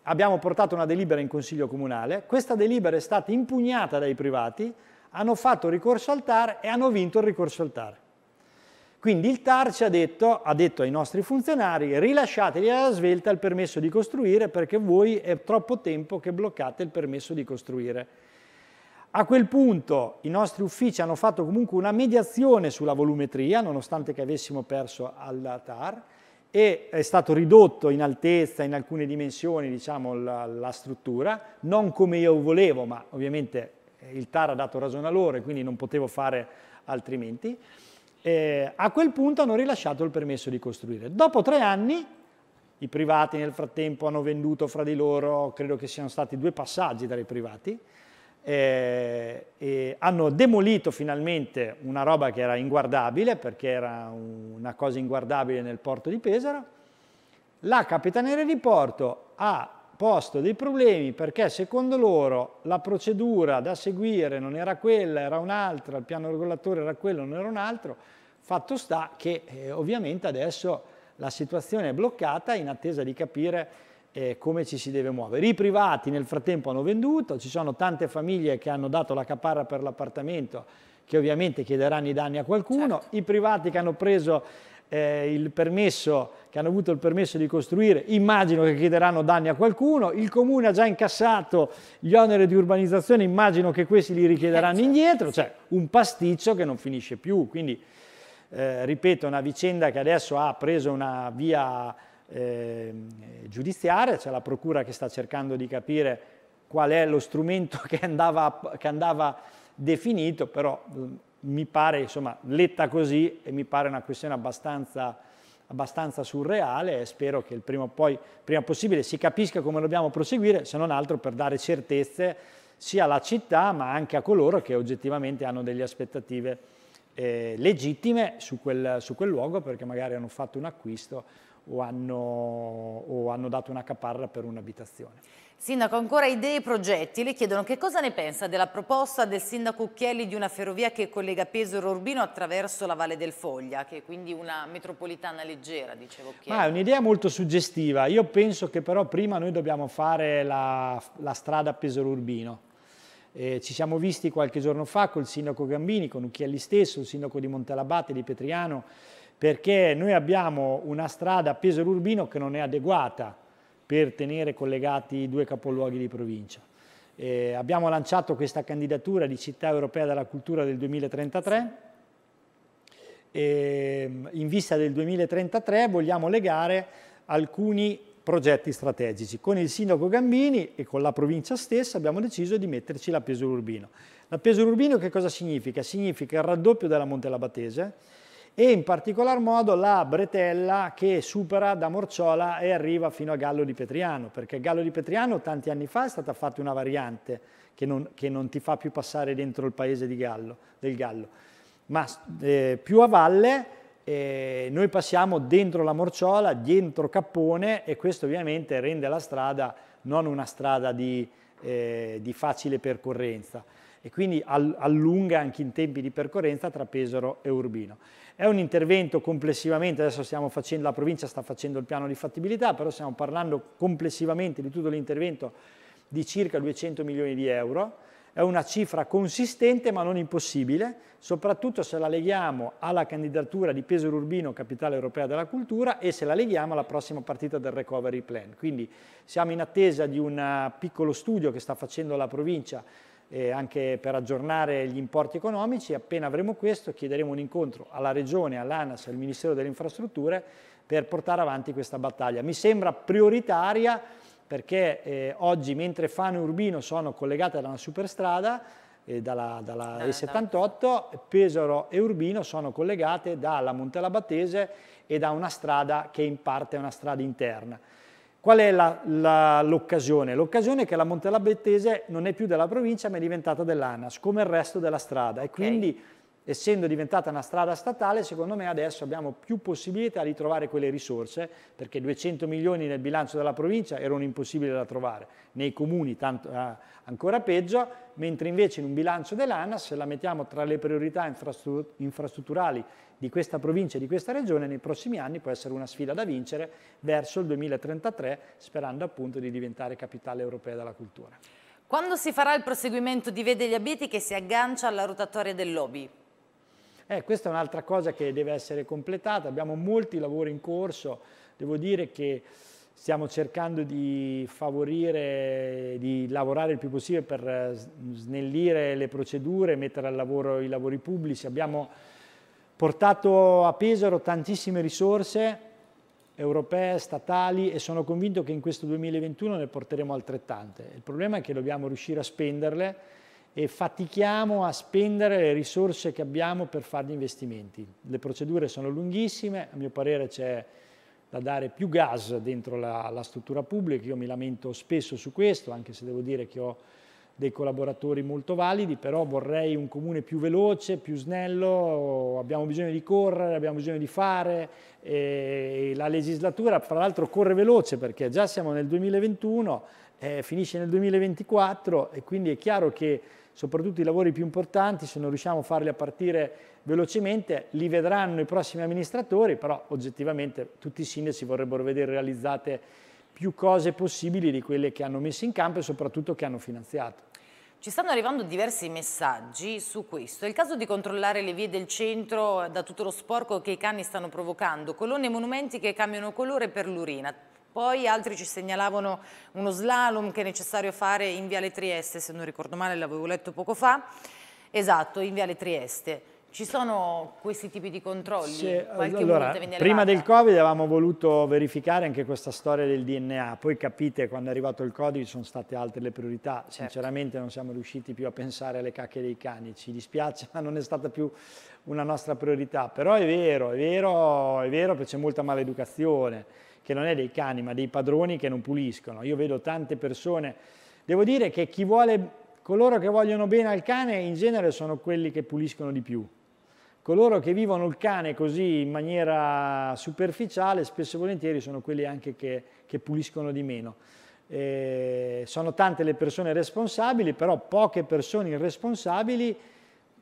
abbiamo portato una delibera in Consiglio Comunale, questa delibera è stata impugnata dai privati, hanno fatto ricorso al TAR e hanno vinto il ricorso al TAR. Quindi il TAR ci ha detto, ha detto ai nostri funzionari rilasciategli alla svelta il permesso di costruire perché voi è troppo tempo che bloccate il permesso di costruire. A quel punto i nostri uffici hanno fatto comunque una mediazione sulla volumetria, nonostante che avessimo perso al TAR, e è stato ridotto in altezza, in alcune dimensioni, diciamo, la, la struttura, non come io volevo, ma ovviamente il TAR ha dato ragione a loro e quindi non potevo fare altrimenti. Eh, a quel punto hanno rilasciato il permesso di costruire. Dopo tre anni, i privati nel frattempo hanno venduto fra di loro, credo che siano stati due passaggi dai privati, eh, hanno demolito finalmente una roba che era inguardabile, perché era una cosa inguardabile nel porto di Pesaro. La Capitaneria di Porto ha posto dei problemi perché secondo loro la procedura da seguire non era quella, era un'altra, il piano regolatore era quello, non era un altro, fatto sta che eh, ovviamente adesso la situazione è bloccata in attesa di capire eh, come ci si deve muovere. I privati nel frattempo hanno venduto, ci sono tante famiglie che hanno dato la caparra per l'appartamento che ovviamente chiederanno i danni a qualcuno, certo. i privati che hanno preso eh, il permesso, che hanno avuto il permesso di costruire, immagino che chiederanno danni a qualcuno, il comune ha già incassato gli oneri di urbanizzazione, immagino che questi li richiederanno eh, certo. indietro, cioè un pasticcio che non finisce più, quindi eh, ripeto, una vicenda che adesso ha preso una via eh, giudiziaria, c'è la procura che sta cercando di capire qual è lo strumento che andava, che andava definito, però mi pare, insomma, letta così, e mi pare una questione abbastanza, abbastanza surreale e spero che il prima, poi, prima possibile si capisca come dobbiamo proseguire, se non altro per dare certezze sia alla città ma anche a coloro che oggettivamente hanno delle aspettative eh, legittime su quel, su quel, luogo perché magari hanno fatto un acquisto o hanno, o hanno dato una caparra per un'abitazione.
Sindaco, ancora idee e progetti. Le chiedono che cosa ne pensa della proposta del sindaco Occhielli di una ferrovia che collega Pesaro e Urbino attraverso la Valle del Foglia, che è quindi una metropolitana leggera, diceva Occhielli.
Ah, è un'idea molto suggestiva. Io penso che però prima noi dobbiamo fare la, la strada Pesaro-Urbino. Eh, ci siamo visti qualche giorno fa col sindaco Gambini, con Occhielli stesso, il sindaco di Montelabate, di Petriano, perché noi abbiamo una strada Pesaro-Urbino che non è adeguata per tenere collegati i due capoluoghi di provincia. Eh, abbiamo lanciato questa candidatura di città europea della cultura del 2033 e in vista del 2033 vogliamo legare alcuni progetti strategici. Con il sindaco Gambini e con la provincia stessa abbiamo deciso di metterci la Pesaro Urbino. La Pesaro Urbino che cosa significa? Significa il raddoppio della Montelabatese, e in particolar modo la bretella che supera da Morciola e arriva fino a Gallo di Petriano, perché Gallo di Petriano tanti anni fa è stata fatta una variante che non, che non ti fa più passare dentro il paese Gallo, del Gallo, ma eh, più a valle eh, noi passiamo dentro la Morciola, dentro Cappone e questo ovviamente rende la strada non una strada di, eh, di facile percorrenza e quindi allunga anche in tempi di percorrenza tra Pesaro e Urbino. È un intervento complessivamente, adesso facendo, la provincia sta facendo il piano di fattibilità, però stiamo parlando complessivamente di tutto l'intervento di circa 200 milioni di euro, è una cifra consistente ma non impossibile, soprattutto se la leghiamo alla candidatura di Pesaro Urbino, capitale europea della cultura, e se la leghiamo alla prossima partita del Recovery Plan. Quindi siamo in attesa di un piccolo studio che sta facendo la provincia eh, anche per aggiornare gli importi economici. Appena avremo questo chiederemo un incontro alla Regione, all'ANAS e al Ministero delle Infrastrutture per portare avanti questa battaglia. Mi sembra prioritaria perché eh, oggi mentre Fano e Urbino sono collegate da una superstrada, eh, dalla, dalla E78, Pesaro e Urbino sono collegate dalla Montelabattese e da una strada che in parte è una strada interna. Qual è l'occasione? L'occasione è che la Montelabettese non è più della provincia ma è diventata dell'ANAS, come il resto della strada e quindi okay. Essendo diventata una strada statale secondo me adesso abbiamo più possibilità di trovare quelle risorse perché 200 milioni nel bilancio della provincia erano impossibili da trovare, nei comuni tanto, eh, ancora peggio, mentre invece in un bilancio dell'ANAS se la mettiamo tra le priorità infrastrutturali di questa provincia e di questa regione nei prossimi anni può essere una sfida da vincere verso il 2033 sperando appunto di diventare capitale europea della cultura.
Quando si farà il proseguimento di Vede gli Abiti che si aggancia alla rotatoria del lobby?
Eh, questa è un'altra cosa che deve essere completata, abbiamo molti lavori in corso, devo dire che stiamo cercando di favorire, di lavorare il più possibile per snellire le procedure, mettere al lavoro i lavori pubblici, abbiamo portato a Pesaro tantissime risorse europee, statali e sono convinto che in questo 2021 ne porteremo altrettante. Il problema è che dobbiamo riuscire a spenderle e fatichiamo a spendere le risorse che abbiamo per fare gli investimenti. Le procedure sono lunghissime, a mio parere c'è da dare più gas dentro la, la struttura pubblica, io mi lamento spesso su questo, anche se devo dire che ho dei collaboratori molto validi, però vorrei un comune più veloce, più snello, abbiamo bisogno di correre, abbiamo bisogno di fare, e la legislatura fra l'altro corre veloce perché già siamo nel 2021, eh, finisce nel 2024 e quindi è chiaro che soprattutto i lavori più importanti, se non riusciamo a farli a partire velocemente, li vedranno i prossimi amministratori, però oggettivamente tutti i sindaci vorrebbero vedere realizzate più cose possibili di quelle che hanno messo in campo e soprattutto che hanno finanziato.
Ci stanno arrivando diversi messaggi su questo. È il caso di controllare le vie del centro da tutto lo sporco che i cani stanno provocando, colonne e monumenti che cambiano colore per l'urina. Poi altri ci segnalavano uno slalom che è necessario fare in Viale Trieste, se non ricordo male l'avevo letto poco fa. Esatto, in Viale Trieste. Ci sono questi tipi di controlli? Sì,
allora, prima del Covid avevamo voluto verificare anche questa storia del DNA, poi capite quando è arrivato il Covid sono state altre le priorità, certo. sinceramente non siamo riusciti più a pensare alle cacche dei cani, ci dispiace ma non è stata più una nostra priorità, però è vero, è vero, è vero perché c'è molta maleducazione, che non è dei cani ma dei padroni che non puliscono, io vedo tante persone, devo dire che chi vuole, coloro che vogliono bene al cane in genere sono quelli che puliscono di più, coloro che vivono il cane così in maniera superficiale spesso e volentieri sono quelli anche che, che puliscono di meno. Eh, sono tante le persone responsabili, però poche persone irresponsabili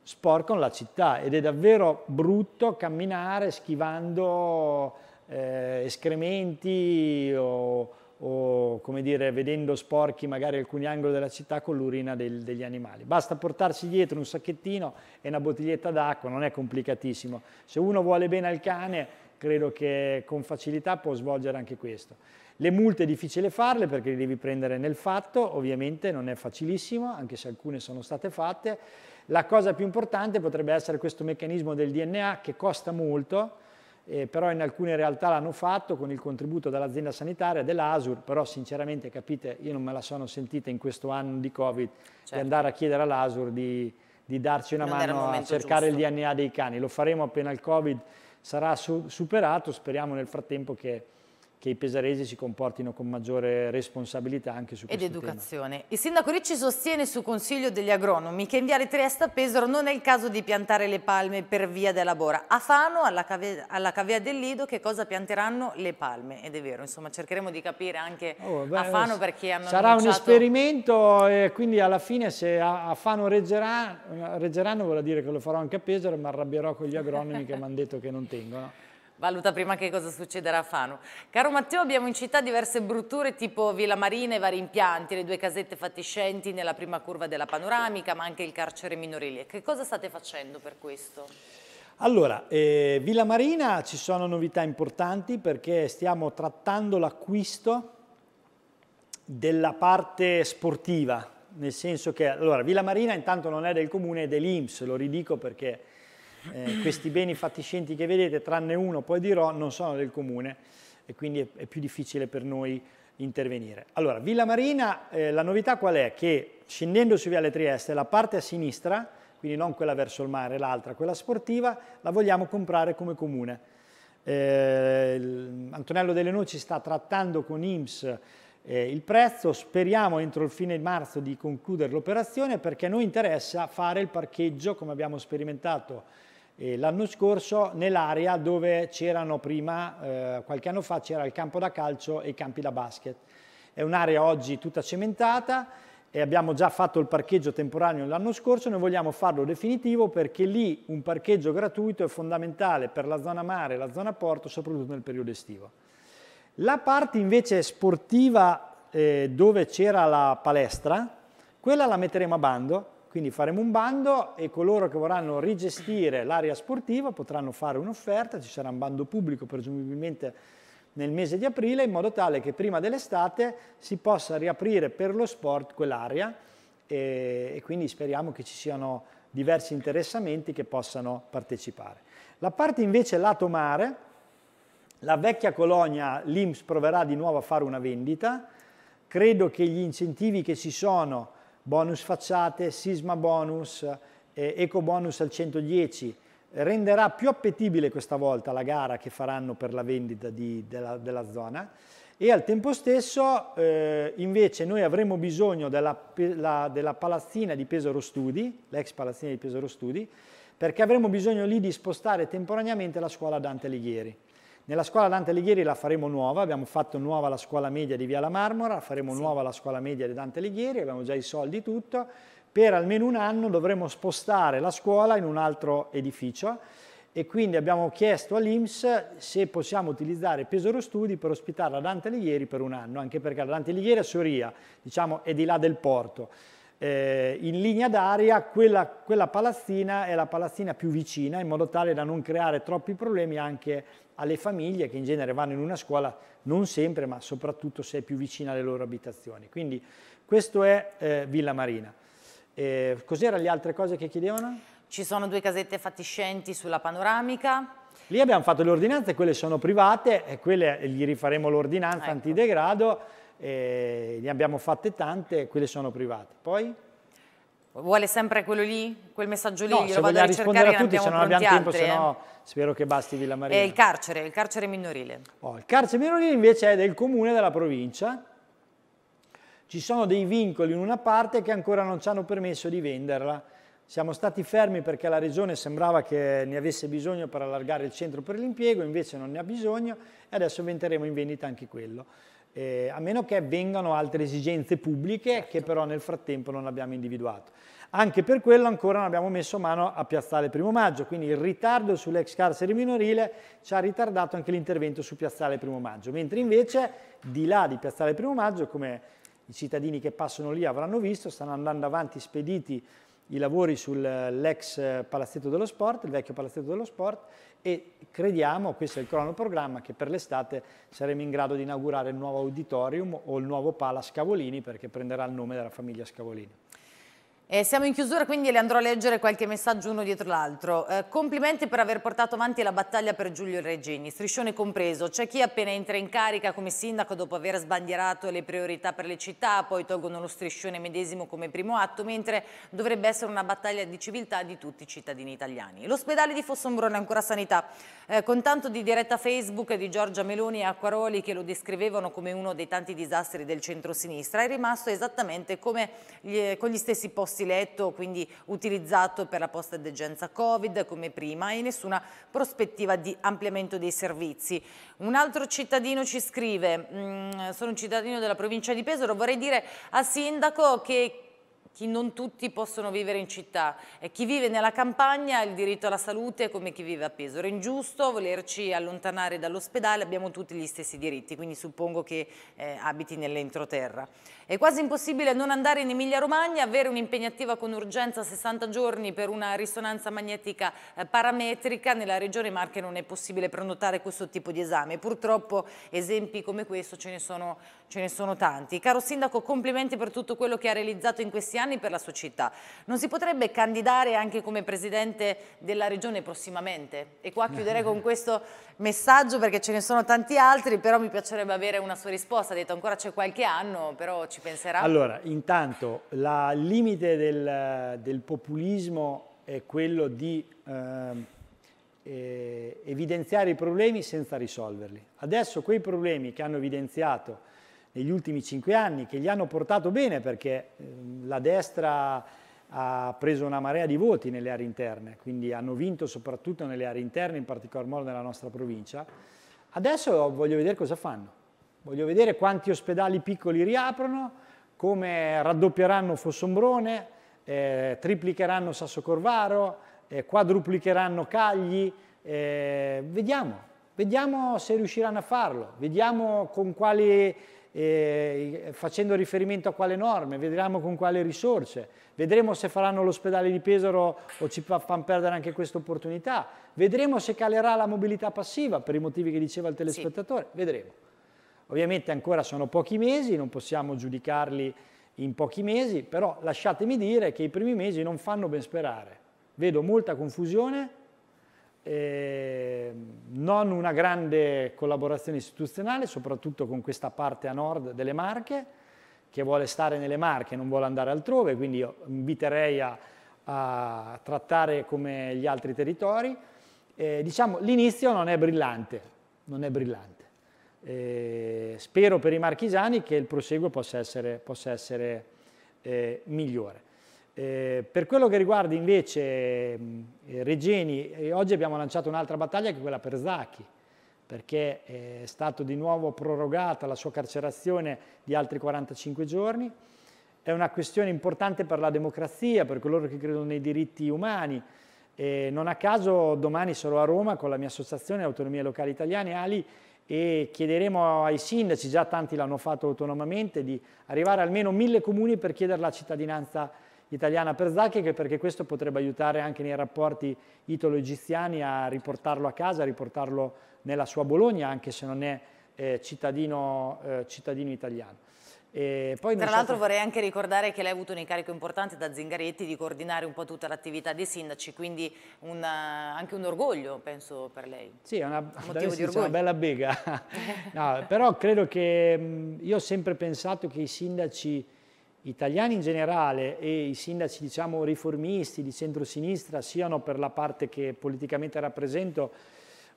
sporcano la città ed è davvero brutto camminare schivando eh, escrementi o, o come dire, vedendo sporchi magari alcuni angoli della città con l'urina del, degli animali. Basta portarsi dietro un sacchettino e una bottiglietta d'acqua, non è complicatissimo. Se uno vuole bene al cane, credo che con facilità può svolgere anche questo. Le multe è difficile farle perché le devi prendere nel fatto, ovviamente non è facilissimo, anche se alcune sono state fatte. La cosa più importante potrebbe essere questo meccanismo del DNA che costa molto, eh, però in alcune realtà l'hanno fatto con il contributo dell'azienda sanitaria, dell'ASUR, però sinceramente capite, io non me la sono sentita in questo anno di Covid certo. di andare a chiedere all'ASUR di, di, darci una non mano a cercare giusto. il DNA dei cani. Lo faremo appena il Covid sarà su, superato, speriamo nel frattempo che che i pesaresi si comportino con maggiore responsabilità anche su questo
Ed educazione. Tema. Il sindaco Ricci sostiene su consiglio degli agronomi che in Viale Trieste a Pesaro non è il caso di piantare le palme per via della Bora. A Fano, alla cavea, alla cavea del Lido, che cosa pianteranno? Le palme. Ed è vero, insomma cercheremo di capire anche oh, beh, a Fano perché hanno
Sarà
annunciato...
un esperimento e quindi alla fine se a, a Fano reggerà, reggeranno vuol dire che lo farò anche a Pesaro mi arrabbierò con gli agronomi che mi hanno detto che non tengono.
Valuta prima che cosa succederà a Fano. Caro Matteo, abbiamo in città diverse brutture tipo Villa Marina e vari impianti, le due casette fatiscenti nella prima curva della panoramica, ma anche il carcere minorile. Che cosa state facendo per questo?
Allora, eh, Villa Marina ci sono novità importanti perché stiamo trattando l'acquisto della parte sportiva, nel senso che, allora, Villa Marina intanto non è del comune, è dell'Inps, lo ridico perché eh, questi beni fatiscenti che vedete, tranne uno, poi dirò, non sono del comune e quindi è, è più difficile per noi intervenire. Allora, Villa Marina, eh, la novità qual è? Che scendendo su Viale Trieste, la parte a sinistra, quindi non quella verso il mare, l'altra, quella sportiva, la vogliamo comprare come comune. Eh, Antonello Delle Noci sta trattando con IMSS eh, il prezzo, speriamo entro il fine marzo di concludere l'operazione perché a noi interessa fare il parcheggio come abbiamo sperimentato l'anno scorso nell'area dove c'erano prima, eh, qualche anno fa, c'era il campo da calcio e i campi da basket. È un'area oggi tutta cementata e abbiamo già fatto il parcheggio temporaneo l'anno scorso, noi vogliamo farlo definitivo perché lì un parcheggio gratuito è fondamentale per la zona mare e la zona porto, soprattutto nel periodo estivo. La parte invece sportiva eh, dove c'era la palestra, quella la metteremo a bando quindi faremo un bando e coloro che vorranno rigestire l'area sportiva potranno fare un'offerta, ci sarà un bando pubblico presumibilmente nel mese di aprile in modo tale che prima dell'estate si possa riaprire per lo sport quell'area e, e quindi speriamo che ci siano diversi interessamenti che possano partecipare. La parte invece lato mare, la vecchia colonia, l'Inps proverà di nuovo a fare una vendita, credo che gli incentivi che ci sono bonus facciate, sisma bonus, eh, eco bonus al 110, renderà più appetibile questa volta la gara che faranno per la vendita di, della, della, zona e al tempo stesso eh, invece noi avremo bisogno della, la, della palazzina di Pesaro Studi, l'ex palazzina di Pesaro Studi, perché avremo bisogno lì di spostare temporaneamente la scuola Dante Alighieri. Nella scuola Dante Alighieri la faremo nuova, abbiamo fatto nuova la scuola media di Via La Marmora, faremo sì. nuova la scuola media di Dante Alighieri, abbiamo già i soldi tutto, per almeno un anno dovremo spostare la scuola in un altro edificio e quindi abbiamo chiesto all'Inps se possiamo utilizzare Pesaro Studi per ospitare la Dante Alighieri per un anno, anche perché la Dante Alighieri a Soria, diciamo, è di là del porto. Eh, in linea d'aria quella, quella palazzina è la palazzina più vicina in modo tale da non creare troppi problemi anche alle famiglie che in genere vanno in una scuola non sempre ma soprattutto se è più vicina alle loro abitazioni. Quindi questo è eh, Villa Marina. Eh, Cos'erano le altre cose che chiedevano?
Ci sono due casette fatiscenti sulla panoramica.
Lì abbiamo fatto le ordinanze, quelle sono private e quelle gli rifaremo l'ordinanza ecco. antidegrado, eh, ne abbiamo fatte tante, quelle sono private. Poi?
Vuole sempre quello lì? Quel messaggio lì?
No, se vogliamo rispondere a tutti, se non abbiamo tempo, altri, se no eh? spero che basti Villa Marina.
È il carcere, il carcere minorile.
Oh, il carcere minorile invece è del comune della provincia. Ci sono dei vincoli in una parte che ancora non ci hanno permesso di venderla. Siamo stati fermi perché la Regione sembrava che ne avesse bisogno per allargare il centro per l'impiego, invece non ne ha bisogno e adesso metteremo in vendita anche quello. Eh, a meno che vengano altre esigenze pubbliche certo. che però nel frattempo non abbiamo individuato. Anche per quello ancora non abbiamo messo mano a Piazzale Primo Maggio, quindi il ritardo sull'ex carcere minorile ci ha ritardato anche l'intervento su Piazzale Primo Maggio, mentre invece di là di Piazzale Primo Maggio, come i cittadini che passano lì avranno visto, stanno andando avanti spediti i lavori sull'ex Palazzetto dello Sport, il vecchio Palazzetto dello Sport e crediamo, questo è il cronoprogramma, che per l'estate saremo in grado di inaugurare il nuovo auditorium o il nuovo Pala Scavolini perché prenderà il nome della famiglia Scavolini.
Eh, siamo in chiusura quindi le andrò a leggere qualche messaggio uno dietro l'altro. Eh, complimenti per aver portato avanti la battaglia per Giulio Regeni, striscione compreso. C'è chi appena entra in carica come sindaco dopo aver sbandierato le priorità per le città, poi tolgono lo striscione medesimo come primo atto, mentre dovrebbe essere una battaglia di civiltà di tutti i cittadini italiani. L'ospedale di Fossombrone ancora sanità, eh, con tanto di diretta Facebook di Giorgia Meloni e Acquaroli che lo descrivevano come uno dei tanti disastri del centro-sinistra, è rimasto esattamente come gli, con gli stessi posti letto, quindi utilizzato per la post-degenza Covid come prima e nessuna prospettiva di ampliamento dei servizi. Un altro cittadino ci scrive, mm, sono un cittadino della provincia di Pesaro, vorrei dire al sindaco che chi non tutti possono vivere in città e chi vive nella campagna ha il diritto alla salute come chi vive a Pesaro. È ingiusto volerci allontanare dall'ospedale, abbiamo tutti gli stessi diritti, quindi suppongo che eh, abiti nell'entroterra. È quasi impossibile non andare in Emilia Romagna, avere un'impegnativa con urgenza 60 giorni per una risonanza magnetica eh, parametrica, nella regione Marche non è possibile prenotare questo tipo di esame. Purtroppo esempi come questo ce ne sono, ce ne sono tanti. Caro Sindaco, complimenti per tutto quello che ha realizzato in questi anni per la sua città. Non si potrebbe candidare anche come Presidente della regione prossimamente? E qua chiuderei con questo messaggio perché ce ne sono tanti altri, però mi piacerebbe avere una sua risposta. Ha detto ancora c'è qualche anno, però ci penserà?
Allora, intanto, il limite del, del, populismo è quello di eh, eh, evidenziare i problemi senza risolverli. Adesso quei problemi che hanno evidenziato negli ultimi cinque anni, che gli hanno portato bene perché eh, la destra ha preso una marea di voti nelle aree interne, quindi hanno vinto soprattutto nelle aree interne, in particolar modo nella nostra provincia. Adesso voglio vedere cosa fanno. Voglio vedere quanti ospedali piccoli riaprono, come raddoppieranno Fossombrone, eh, triplicheranno Sasso Corvaro, eh, quadruplicheranno Cagli. Eh, vediamo, vediamo se riusciranno a farlo, vediamo con quali, eh, facendo riferimento a quale norme, vedremo con quali risorse, vedremo se faranno l'ospedale di Pesaro o ci fanno perdere anche questa opportunità, vedremo se calerà la mobilità passiva per i motivi che diceva il telespettatore, sì. vedremo. Ovviamente ancora sono pochi mesi, non possiamo giudicarli in pochi mesi, però lasciatemi dire che i primi mesi non fanno ben sperare. Vedo molta confusione, eh, non una grande collaborazione istituzionale, soprattutto con questa parte a nord delle Marche, che vuole stare nelle Marche non vuole andare altrove, quindi io inviterei a, a trattare come gli altri territori. Eh, diciamo, l'inizio non è brillante, non è brillante. Eh, spero per i marchigiani che il proseguo possa essere, possa essere eh, migliore. Eh, per quello che riguarda invece eh, Regeni, eh, oggi abbiamo lanciato un'altra battaglia che è quella per Zacchi, perché è stata di nuovo prorogata la sua carcerazione di altri 45 giorni. È una questione importante per la democrazia, per coloro che credono nei diritti umani. Eh, non a caso domani sarò a Roma con la mia associazione Autonomie Locali Italiane, Ali, e chiederemo ai sindaci, già tanti l'hanno fatto autonomamente, di arrivare almeno mille comuni per chiedere la cittadinanza per Zacchi, perché questo potrebbe aiutare anche nei rapporti italo-egiziani a riportarlo a casa, a riportarlo nella sua Bologna, anche se non è eh, cittadino, eh, cittadino italiano.
Tra l'altro vorrei anche ricordare che lei ha avuto un incarico importante da Zingaretti di coordinare un po' tutta l'attività dei sindaci, quindi una, anche un orgoglio penso per lei.
Sì, è una, una bella bega, no, però credo che io ho sempre pensato che i sindaci italiani in generale e i sindaci diciamo riformisti di centrosinistra siano per la parte che politicamente rappresento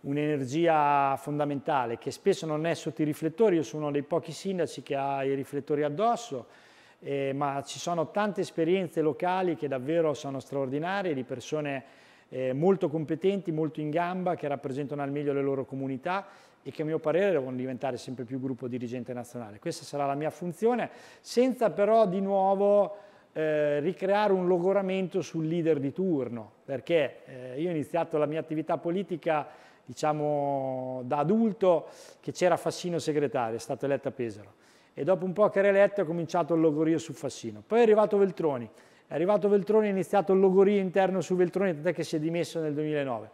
un'energia fondamentale che spesso non è sotto i riflettori, io sono uno dei pochi sindaci che ha i riflettori addosso, eh, ma ci sono tante esperienze locali che davvero sono straordinarie, di persone eh, molto competenti, molto in gamba, che rappresentano al meglio le loro comunità e che a mio parere devono diventare sempre più gruppo dirigente nazionale. Questa sarà la mia funzione, senza però di nuovo eh, ricreare un logoramento sul leader di turno, perché eh, io ho iniziato la mia attività politica diciamo da adulto che c'era Fassino segretario, è stato eletto a Pesaro e dopo un po' che era eletto ha cominciato il logorio su Fassino. Poi è arrivato Veltroni, è arrivato Veltroni e ha iniziato il logorio interno su Veltroni, tant'è che si è dimesso nel 2009.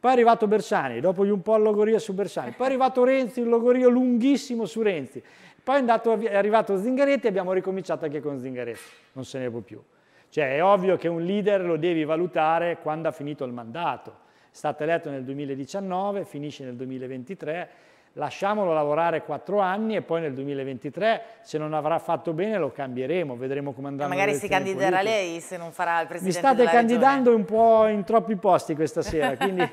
Poi è arrivato Bersani, dopo un po' il logorio su Bersani. Poi è arrivato Renzi, un logorio lunghissimo su Renzi. Poi è, andato, è arrivato Zingaretti e abbiamo ricominciato anche con Zingaretti. Non se ne può più. Cioè è ovvio che un leader lo devi valutare quando ha finito il mandato. È stato eletto nel 2019, finisce nel 2023 lasciamolo lavorare quattro anni e poi nel 2023 se non avrà fatto bene lo cambieremo, vedremo come andrà.
Magari si candiderà politiche. lei se non farà il Presidente
Mi state candidando regione. un po' in troppi posti questa sera, quindi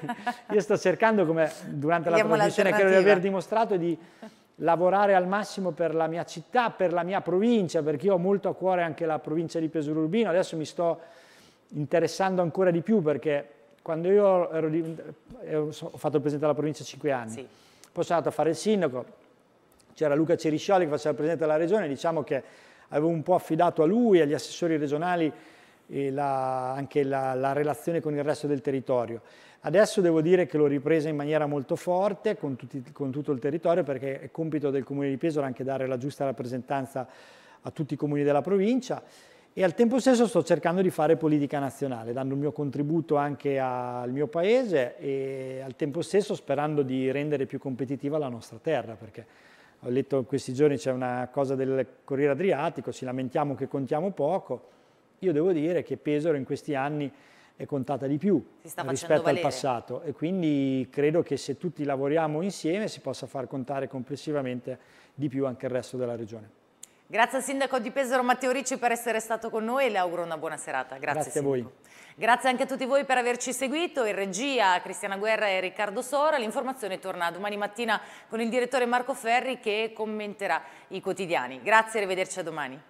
io sto cercando come durante la trasmissione credo di aver dimostrato di lavorare al massimo per la mia città, per la mia provincia, perché io ho molto a cuore anche la provincia di Pesaro Urbino, adesso mi sto interessando ancora di più perché quando io ero, ho fatto il Presidente della provincia cinque anni, sì andato a fare il sindaco, c'era Luca Ceriscioli che faceva il Presidente della Regione, diciamo che avevo un po' affidato a lui, agli assessori regionali, la, anche la, la, relazione con il resto del territorio. Adesso devo dire che l'ho ripresa in maniera molto forte con, tutti, con, tutto il territorio perché è compito del Comune di Pesaro anche dare la giusta rappresentanza a tutti i comuni della provincia e al tempo stesso sto cercando di fare politica nazionale, dando il mio contributo anche al mio paese e al tempo stesso sperando di rendere più competitiva la nostra terra, perché ho letto in questi giorni c'è una cosa del Corriere Adriatico, ci lamentiamo che contiamo poco, io devo dire che Pesaro in questi anni è contata di più rispetto valere. al passato e quindi credo che se tutti lavoriamo insieme si possa far contare complessivamente di più anche il resto della regione.
Grazie al Sindaco di Pesaro Matteo Ricci per essere stato con noi e le auguro una buona serata. Grazie,
Grazie a voi.
Grazie anche a tutti voi per averci seguito, in regia Cristiana Guerra e Riccardo Sora. L'informazione torna domani mattina con il direttore Marco Ferri che commenterà i quotidiani. Grazie e arrivederci a domani.